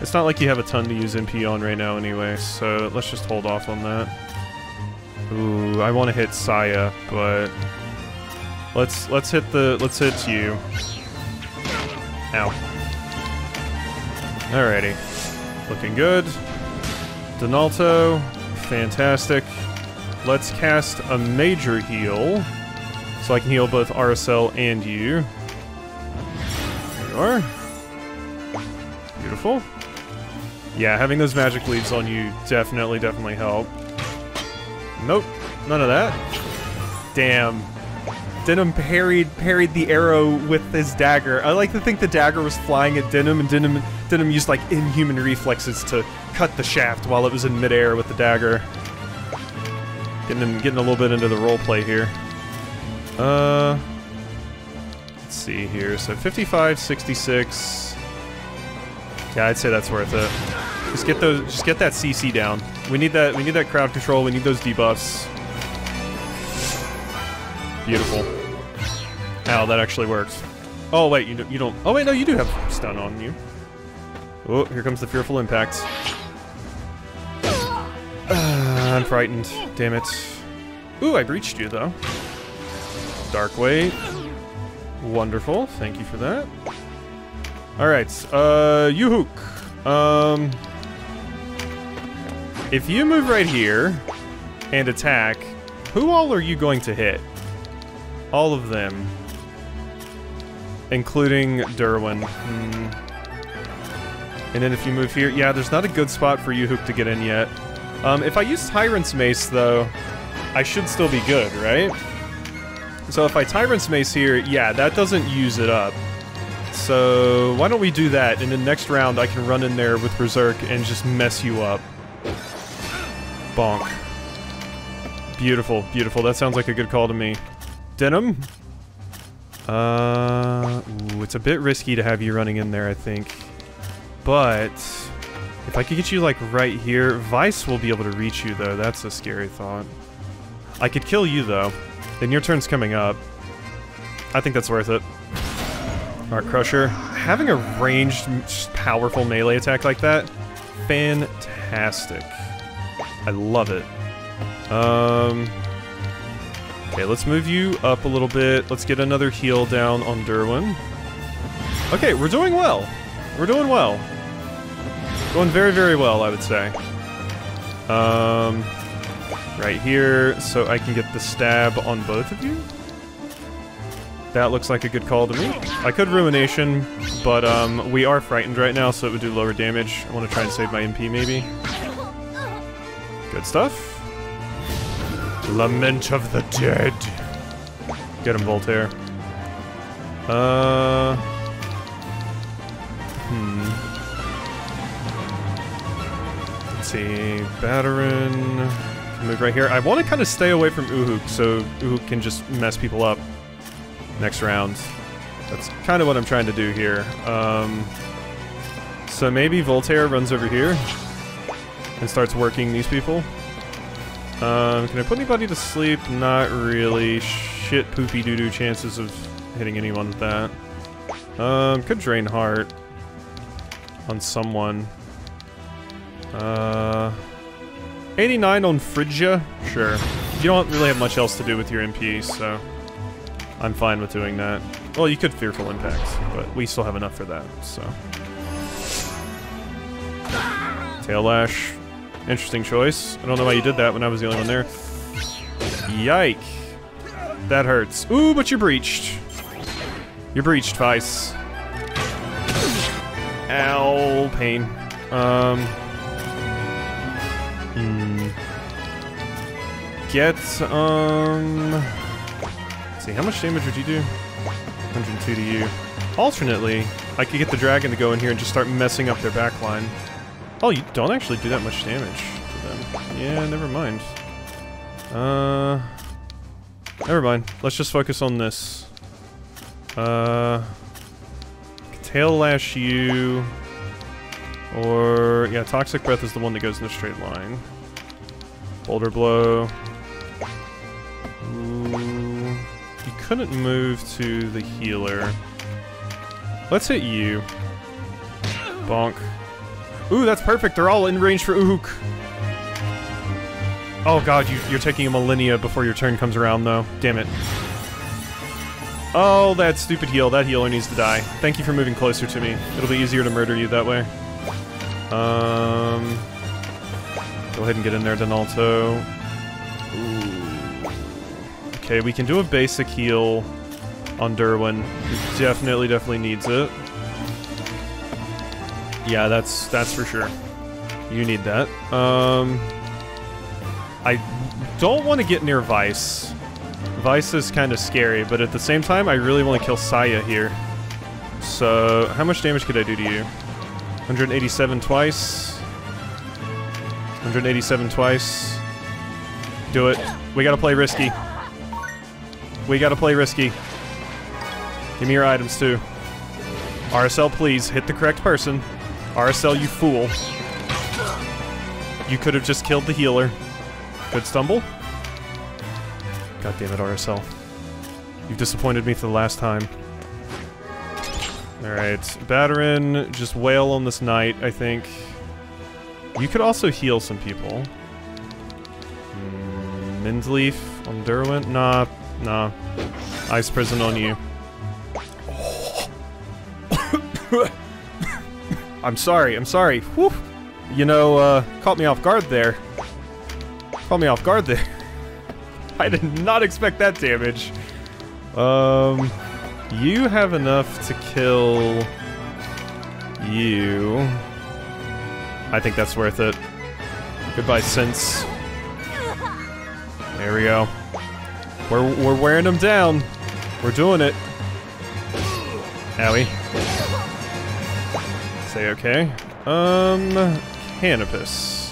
Speaker 1: it's not like you have a ton to use MP on right now anyway, so let's just hold off on that. Ooh, I want to hit Saya, but let's let's hit the let's hit you. Ow. Alrighty. Looking good. Donalto, fantastic. Let's cast a major heal. So I can heal both Arycelle and you. There you are. Beautiful. Yeah, having those magic leaves on you definitely, definitely help. Nope, none of that. Damn. Denim parried parried the arrow with his dagger. I like to think the dagger was flying at Denim, and Denim Denim used like inhuman reflexes to cut the shaft while it was in midair with the dagger. Getting getting a little bit into the roleplay here. Uh, let's see here. So 55, 66. Yeah, I'd say that's worth it. Just get those. Just get that CC down. We need that. We need that crowd control. We need those debuffs. Beautiful. Ow, that actually works. Oh wait, you you don't. Oh wait, no, you do have stun on you. Oh, here comes the fearful impact. Uh, I'm frightened. Damn it. Ooh, I breached you though. Dark Way. Wonderful. Thank you for that. Alright, uh, Yuhuk. Um, if you move right here and attack, who all are you going to hit? All of them. Including Derwin. Hmm. And then if you move here, yeah, there's not a good spot for Yuhuk to get in yet. Um, if I use Tyrant's Mace, though, I should still be good, right? So if I Tyrant's Mace here, yeah, that doesn't use it up. So why don't we do that, and then next round I can run in there with Berserk and just mess you up. Bonk. Beautiful, beautiful. That sounds like a good call to me. Denim? Uh, ooh, it's a bit risky to have you running in there, I think. But, if I could get you, like, right here, Vice will be able to reach you, though. That's a scary thought. I could kill you, though. Then your turn's coming up. I think that's worth it. Alright, Crusher. Having a ranged, powerful melee attack like that, fantastic. I love it. Um... Okay, let's move you up a little bit. Let's get another heal down on Derwin. Okay, we're doing well. We're doing well. Going very, very well, I would say. Um, right here, so I can get the stab on both of you. That looks like a good call to me. I could Ruination, but um, we are frightened right now, so it would do lower damage. I want to try and save my MP, maybe. Good stuff. Lament of the Dead. Get him, Voltaire. Uh. Hmm. Let's see. Can move right here. I want to kind of stay away from Uhuk so Uhuk can just mess people up next round. That's kind of what I'm trying to do here. Um, so maybe Voltaire runs over here and starts working these people. Um, can I put anybody to sleep? Not really. Shit poopy doo doo chances of hitting anyone with that. Um, could drain heart on someone. Uh, 89 on Phrygia? Sure. You don't really have much else to do with your MP, so I'm fine with doing that. Well, you could Fearful Impacts, but we still have enough for that, so. Tail Lash. Interesting choice. I don't know why you did that when I was the only one there. Yike. That hurts. Ooh, but you're breached. You're breached, Vice. Ow, pain. Um. Hmm. Get, um... Let's see, how much damage would you do? 102 to you. Alternately, I could get the dragon to go in here and just start messing up their backline. Oh, you don't actually do that much damage to them. Yeah, never mind. Uh... Never mind. Let's just focus on this. Uh... Tail Lash you... Or... Yeah, Toxic Breath is the one that goes in a straight line. Boulder Blow. Ooh... You couldn't move to the healer. Let's hit you. Bonk. Ooh, that's perfect. They're all in range for Uhuk. Oh god, you, you're taking a millennia before your turn comes around, though. Damn it. Oh, that stupid heal. That healer needs to die. Thank you for moving closer to me. It'll be easier to murder you that way. Um... Go ahead and get in there, Donalto. Okay, we can do a basic heal on Derwin, who definitely, definitely needs it. Yeah, that's that's for sure. You need that. Um, I don't want to get near Vice. Vice is kind of scary, but at the same time, I really want to kill Saya here. So, how much damage could I do to you? 187 twice. 187 twice. Do it. We gotta play risky. We gotta play risky. Give me your items, too. Arycelle, please, hit the correct person. Arycelle, you fool. You could have just killed the healer. Good stumble. God damn it, Arycelle. You've disappointed me for the last time. Alright, Batarin, just wail on this knight, I think. You could also heal some people. Mm, Mindleaf on Derwin? Nah, nah. Ice Prison on you. I'm sorry, I'm sorry. Whew. You know, uh, caught me off guard there. Caught me off guard there. I did not expect that damage. Um, you have enough to kill you. I think that's worth it. Goodbye, Sense. There we go. We're, we're wearing them down. We're doing it. Owie. Say okay. Um, Canopus.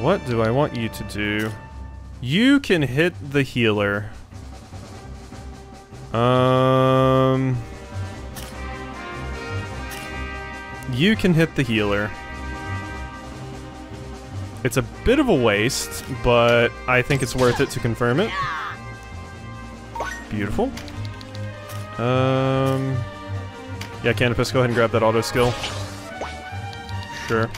Speaker 1: What do I want you to do? You can hit the healer. Um... You can hit the healer. It's a bit of a waste, but I think it's worth it to confirm it. Beautiful. Um... Yeah, Canopus, go ahead and grab that auto skill. Sure.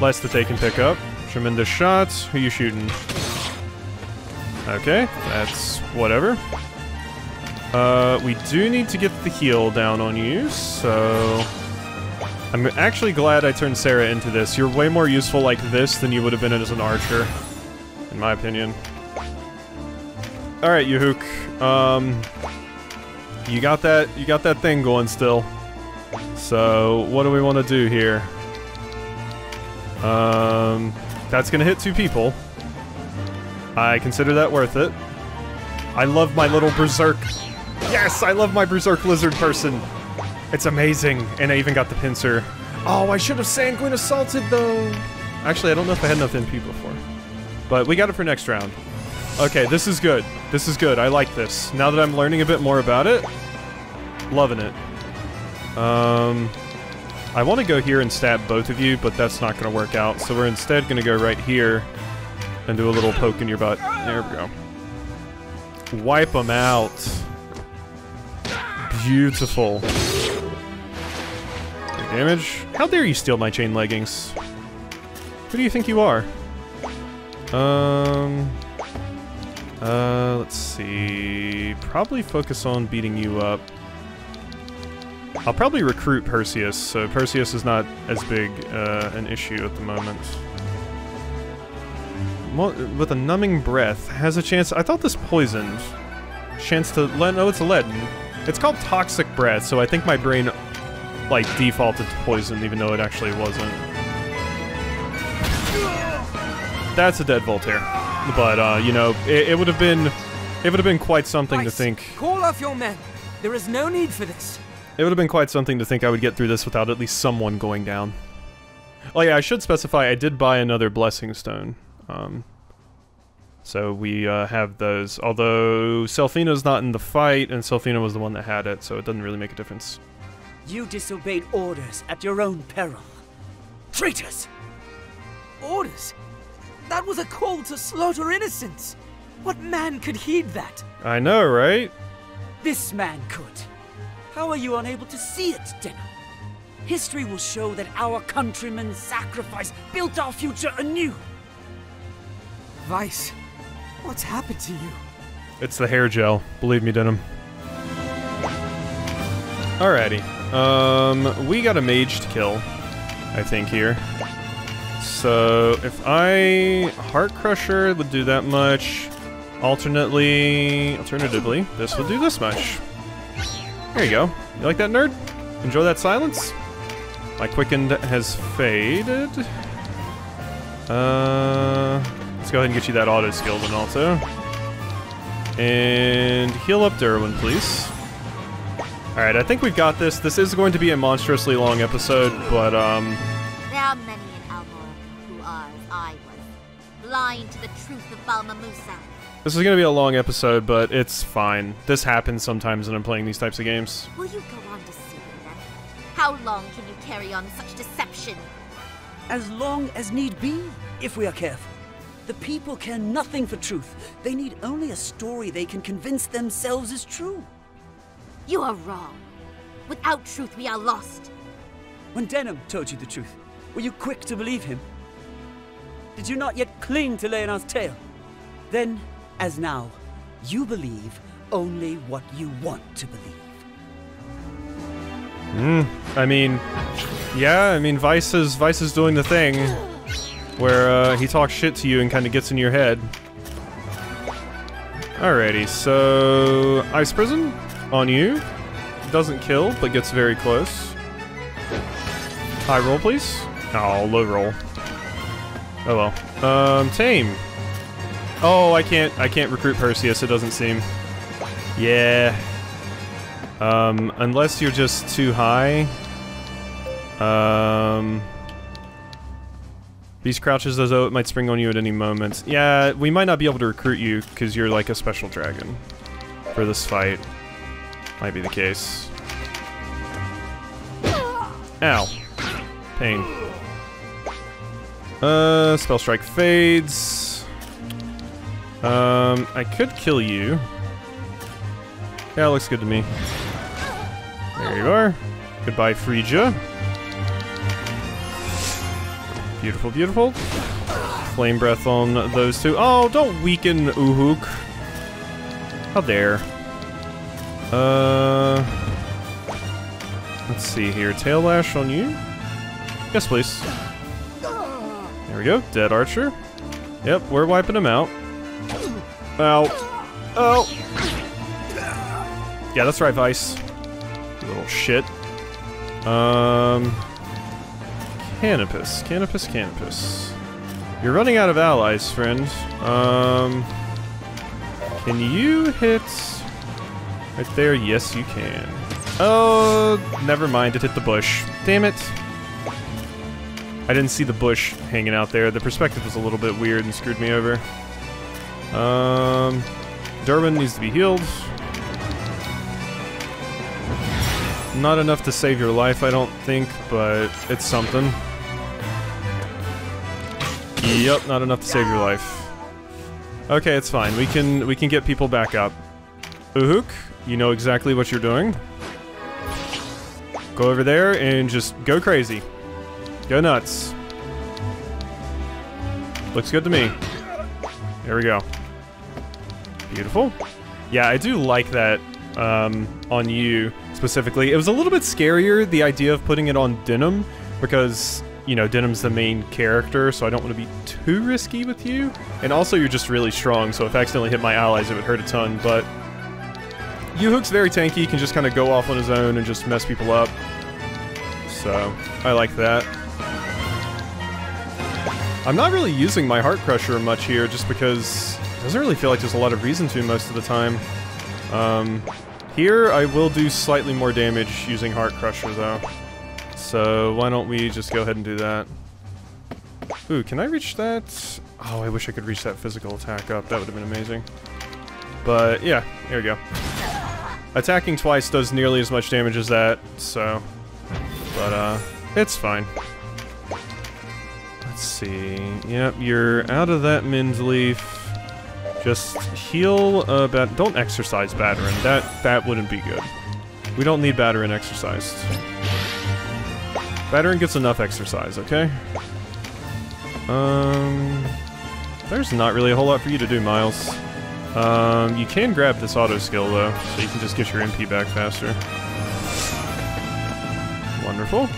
Speaker 1: Less that they can pick up. Tremendous shots. Who you shooting? Okay, that's whatever. Uh, we do need to get the heal down on you, so... I'm actually glad I turned Sarah into this. You're way more useful like this than you would have been as an archer, in my opinion. Alright, Yuhuk. Um, you got that, you got that thing going still. So, what do we want to do here? Um, that's gonna hit two people. I consider that worth it. I love my little berserk. Yes, I love my berserk lizard person. It's amazing. And I even got the pincer. Oh, I should have sanguine assaulted though. Actually, I don't know if I had enough MP before. But we got it for next round. Okay, this is good. This is good. I like this. Now that I'm learning a bit more about it, loving it. Um, I want to go here and stab both of you, but that's not going to work out. So we're instead going to go right here and do a little poke in your butt. There we go. Wipe them out. Beautiful. Damage. How dare you steal my chain leggings? Who do you think you are? Um... Uh, let's see. Probably focus on beating you up. I'll probably recruit Perseus, so Perseus is not as big uh, an issue at the moment. Mo with a numbing breath, has a chance. I thought this poisoned. Chance to. No, it's a leaden. It's called toxic breath, so I think my brain like defaulted to poison, even though it actually wasn't. That's a dead Voltaire, but uh, you know, it, it would have been, it would have been quite something to think.
Speaker 3: Call off your men. There is no need for this.
Speaker 1: It would have been quite something to think I would get through this without at least someone going down. Oh yeah, I should specify I did buy another Blessing Stone. Um, so we uh, have those. Although Selfina's not in the fight, and Selfina was the one that had it, so it doesn't really make a difference.
Speaker 7: You disobeyed orders at your own peril. Traitors!
Speaker 3: Orders? That was a call to slaughter innocents. What man could heed that?
Speaker 1: I know, right?
Speaker 7: This man could. How are you unable to see it, Denim? History will show that our countrymen's sacrifice built our future anew.
Speaker 3: Vice, what's happened to you?
Speaker 1: It's the hair gel. Believe me, Denim. Alrighty. Um, we got a mage to kill, I think, here. So, if I... Heart Crusher would do that much. Alternately... Alternatively, this would do this much. There you go. You like that, nerd? Enjoy that silence? My quickened has faded. Uh... Let's go ahead and get you that auto skill then also. And heal up Derwin, please. Alright, I think we've got this. This is going to be a monstrously long episode, but, um...
Speaker 4: blind to the truth of Balmamusa.
Speaker 1: This is going to be a long episode, but it's fine. This happens sometimes when I'm playing these types of games.
Speaker 4: Will you go on deceiving them? How long can you carry on such deception?
Speaker 7: As long as need be, if we are careful. The people care nothing for truth. They need only a story they can convince themselves is true.
Speaker 4: You are wrong. Without truth, we are lost.
Speaker 7: When Denim told you the truth, were you quick to believe him? Did you not yet cling to Leonard's tale? Then, as now, you believe only what you want to believe.
Speaker 1: Hmm. I mean, yeah, I mean, Vice is, Vice is doing the thing where uh, he talks shit to you and kind of gets in your head. Alrighty, so Ice Prison on you. Doesn't kill, but gets very close. High roll, please. Oh, low roll. Oh well. Um, Tame. Oh, I can't. I can't recruit Perseus. It doesn't seem. Yeah. Um, unless you're just too high. Um. Beast crouches as though it might spring on you at any moment. Yeah, we might not be able to recruit you because you're like a special dragon for this fight. Might be the case. Ow. Pain. Uh, spell strike fades. Um, I could kill you. Yeah, looks good to me. There you are. Goodbye, Phrygia. Beautiful, beautiful. Flame breath on those two. Oh, don't weaken Uhuk. How dare. Uh, let's see here. Tail lash on you. Yes, please. There we go. Dead archer. Yep, we're wiping him out. Ow. Oh. Yeah, that's right, Vice. You little shit. Um. Canopus. Canopus, Canopus. You're running out of allies, friend. Um. Can you hit right there? Yes, you can. Oh, never mind. It hit the bush. Damn it. I didn't see the bush hanging out there. The perspective was a little bit weird and screwed me over. Um, Durbin needs to be healed. Not enough to save your life, I don't think, but it's something. Yep, not enough to save your life. Okay, it's fine. We can we can get people back up. Uhuk, you know exactly what you're doing. Go over there and just go crazy. Go nuts. Looks good to me. There we go. Beautiful. Yeah, I do like that um, on you specifically. It was a little bit scarier, the idea of putting it on Denim, because, you know, Denim's the main character, so I don't want to be too risky with you. And also, you're just really strong, so if I accidentally hit my allies, it would hurt a ton, but... U-Hook's very tanky, can just kind of go off on his own and just mess people up. So, I like that. I'm not really using my Heart Crusher much here, just because it doesn't really feel like there's a lot of reason to most of the time. Um, here, I will do slightly more damage using Heart Crusher, though. So, why don't we just go ahead and do that. Ooh, can I reach that? Oh, I wish I could reach that physical attack up. That would have been amazing. But, yeah, here we go. Attacking twice does nearly as much damage as that, so... But, uh, it's fine. Let's see. Yep, you're out of that Mind Leaf. Just heal, uh, bat- don't exercise Batarin. That, that wouldn't be good. We don't need Batarin exercised. Batarin gets enough exercise, okay? Um... There's not really a whole lot for you to do, Miles. Um, you can grab this auto skill, though, so you can just get your MP back faster. Wonderful.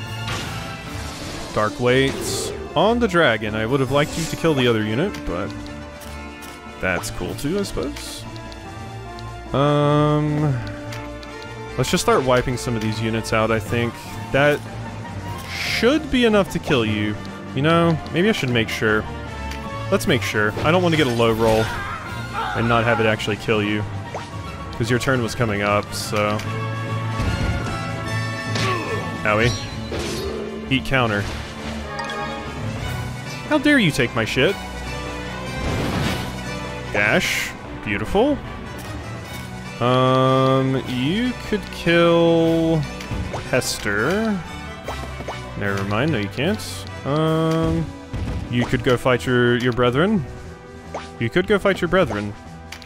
Speaker 1: Dark Weights on the dragon. I would have liked you to kill the other unit, but that's cool too, I suppose. Um, let's just start wiping some of these units out, I think. That should be enough to kill you. You know, maybe I should make sure. Let's make sure. I don't want to get a low roll and not have it actually kill you. Because your turn was coming up, so... Owie. Heat counter. How dare you take my shit? Dash. Beautiful. Um, you could kill Hester. Never mind, no you can't. Um, you could go fight your, your brethren. You could go fight your brethren.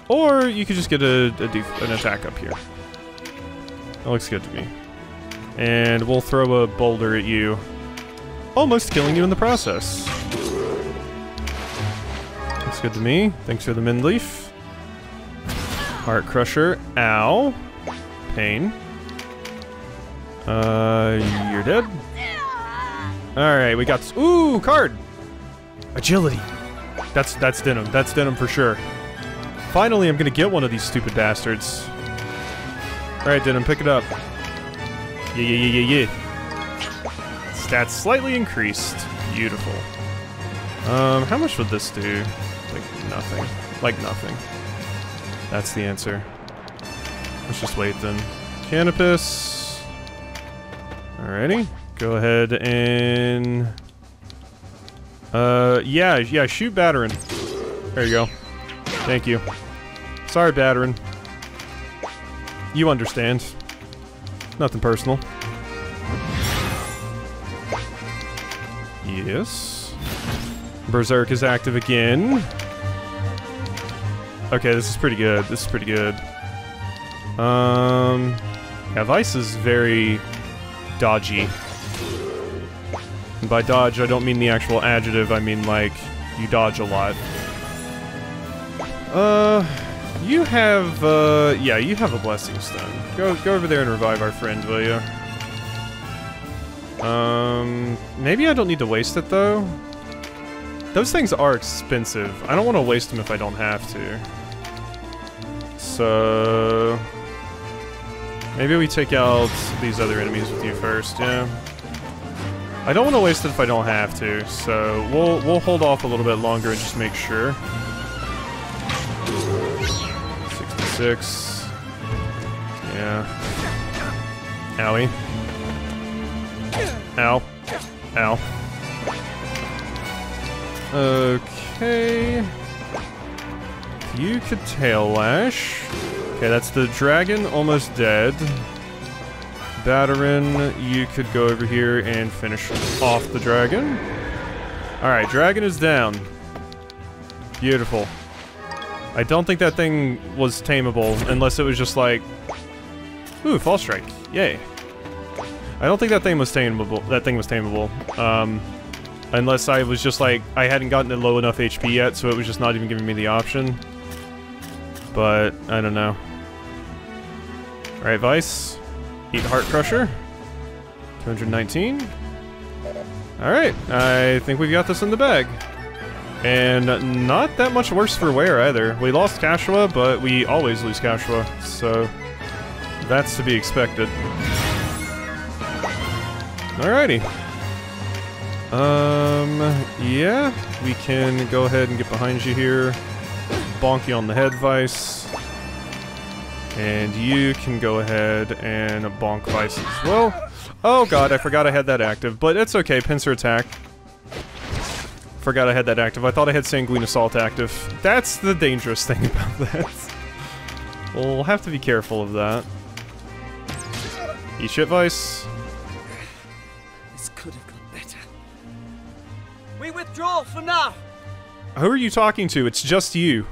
Speaker 1: Or you could just get a, a an attack up here. That looks good to me. And we'll throw a boulder at you. Almost killing you in the process. Good to me. Thanks for the Mind Leaf. Heart Crusher. Ow. Pain. Uh, you're dead. Alright, we got... Ooh, card! Agility. That's that's Denim. That's Denim for sure. Finally, I'm gonna get one of these stupid bastards. Alright, Denim, pick it up. Yeah, yeah, yeah, yeah, yeah. Stats slightly increased. Beautiful. Um, how much would this do? Like nothing. Like nothing. That's the answer. Let's just wait then. Canopus. Alrighty. Go ahead and... Uh, yeah, yeah, shoot Batarin. There you go. Thank you. Sorry, Batarin. You understand. Nothing personal. Yes. Berserk is active again. Okay, this is pretty good. This is pretty good. Um, yeah, Vyce is very dodgy. And by dodge, I don't mean the actual adjective, I mean like, you dodge a lot. Uh, you have, uh, yeah, you have a Blessing Stone. Go, go over there and revive our friend, will you? Um, maybe I don't need to waste it, though. Those things are expensive. I don't want to waste them if I don't have to. So... Maybe we take out these other enemies with you first, yeah. I don't want to waste it if I don't have to, so we'll we'll hold off a little bit longer and just make sure. 66. Yeah. Owie. Ow. Ow. Okay. You could tail lash. Okay, that's the dragon almost dead. Batarin, you could go over here and finish off the dragon. Alright, dragon is down. Beautiful. I don't think that thing was tameable, unless it was just like... Ooh, fall strike. Yay. I don't think that thing was tameable. That thing was tameable. Um, unless I was just like, I hadn't gotten to low enough HP yet, so it was just not even giving me the option. But, I don't know. Alright, Vyce. Eat Heart Crusher. 219. Alright, I think we've got this in the bag. And not that much worse for wear either. We lost Kashua, but we always lose Kashua, so that's to be expected. Alrighty. Um, yeah, we can go ahead and get behind you here. Bonk you on the head, Vyce. And you can go ahead and bonk Vyce as well. Oh god, I forgot I had that active, but it's okay, pincer attack. Forgot I had that active. I thought I had Sanguine Assault active. That's the dangerous thing about that. we'll have to be careful of that. Eat shit,
Speaker 7: Vyce. Withdraw for now.
Speaker 1: Who are you talking to? It's just you.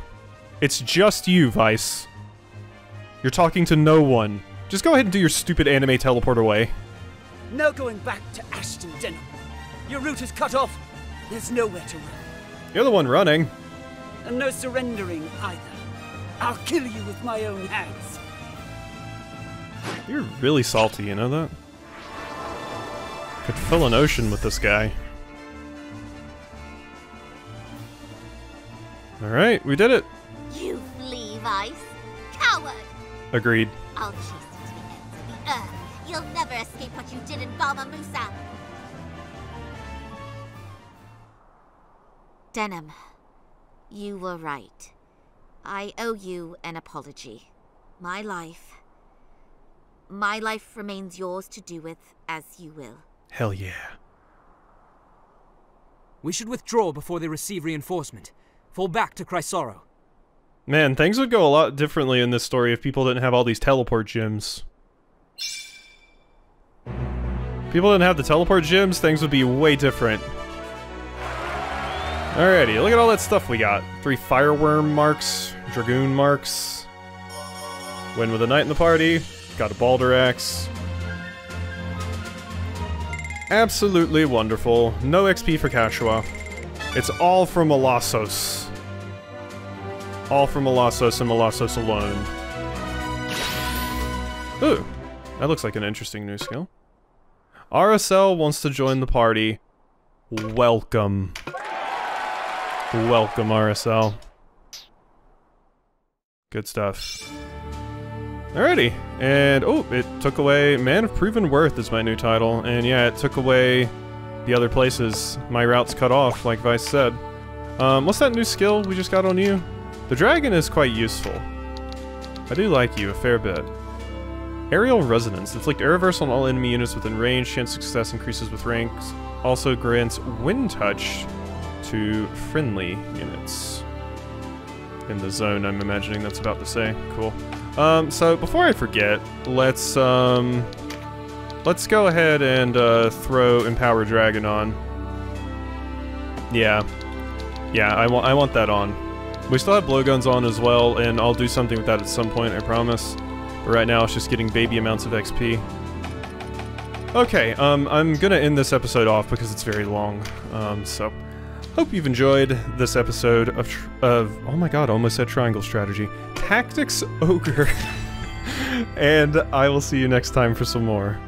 Speaker 1: It's just you, Vyce. You're talking to no one. Just go ahead and do your stupid anime teleport away.
Speaker 7: No going back to Ashton Denham. Your route is cut off. There's nowhere to run.
Speaker 1: You're the one running.
Speaker 7: And no surrendering either. I'll kill you with my own hands.
Speaker 1: You're really salty, you know that? Could fill an ocean with this guy. Alright, we did it.
Speaker 4: You flee, Vyce. Coward!
Speaker 1: Agreed.
Speaker 4: I'll chase you to the ends of the earth. You'll never escape what you did in Balmamusa. Denim, you were right. I owe you an apology. My life. My life remains yours to do with as you will.
Speaker 1: Hell yeah.
Speaker 3: We should withdraw before they receive reinforcement. Fall back to Krysaro.
Speaker 1: Man, things would go a lot differently in this story if people didn't have all these teleport gems. People didn't have the teleport gems, things would be way different. Alrighty, look at all that stuff we got. Three fireworm marks, dragoon marks. Win with a knight in the party. Got a Baldur axe. Absolutely wonderful. No XP for Kashua. It's all from Molossos. All from Molossos and Molossos alone. Ooh, that looks like an interesting new skill. RSL wants to join the party. Welcome. Welcome, RSL. Good stuff. Alrighty, and oh, it took away Man of Proven Worth is my new title, and yeah, it took away the other places. My route's cut off, like Vyce said. Um, what's that new skill we just got on you? The dragon is quite useful. I do like you a fair bit. Aerial Resonance. Inflict air reverse on all enemy units within range. Chance success increases with ranks. Also grants Wind Touch to friendly units. In the zone, I'm imagining that's about to say. Cool. Um, so before I forget, let's, um... Let's go ahead and, uh, throw Empower Dragon on. Yeah. Yeah, I, want I want that on. We still have blowguns on as well, and I'll do something with that at some point, I promise. But right now, it's just getting baby amounts of XP. Okay, um, I'm gonna end this episode off because it's very long. Um, so, hope you've enjoyed this episode of, of oh my god, almost said Triangle Strategy. Tactics Ogre. and I will see you next time for some more.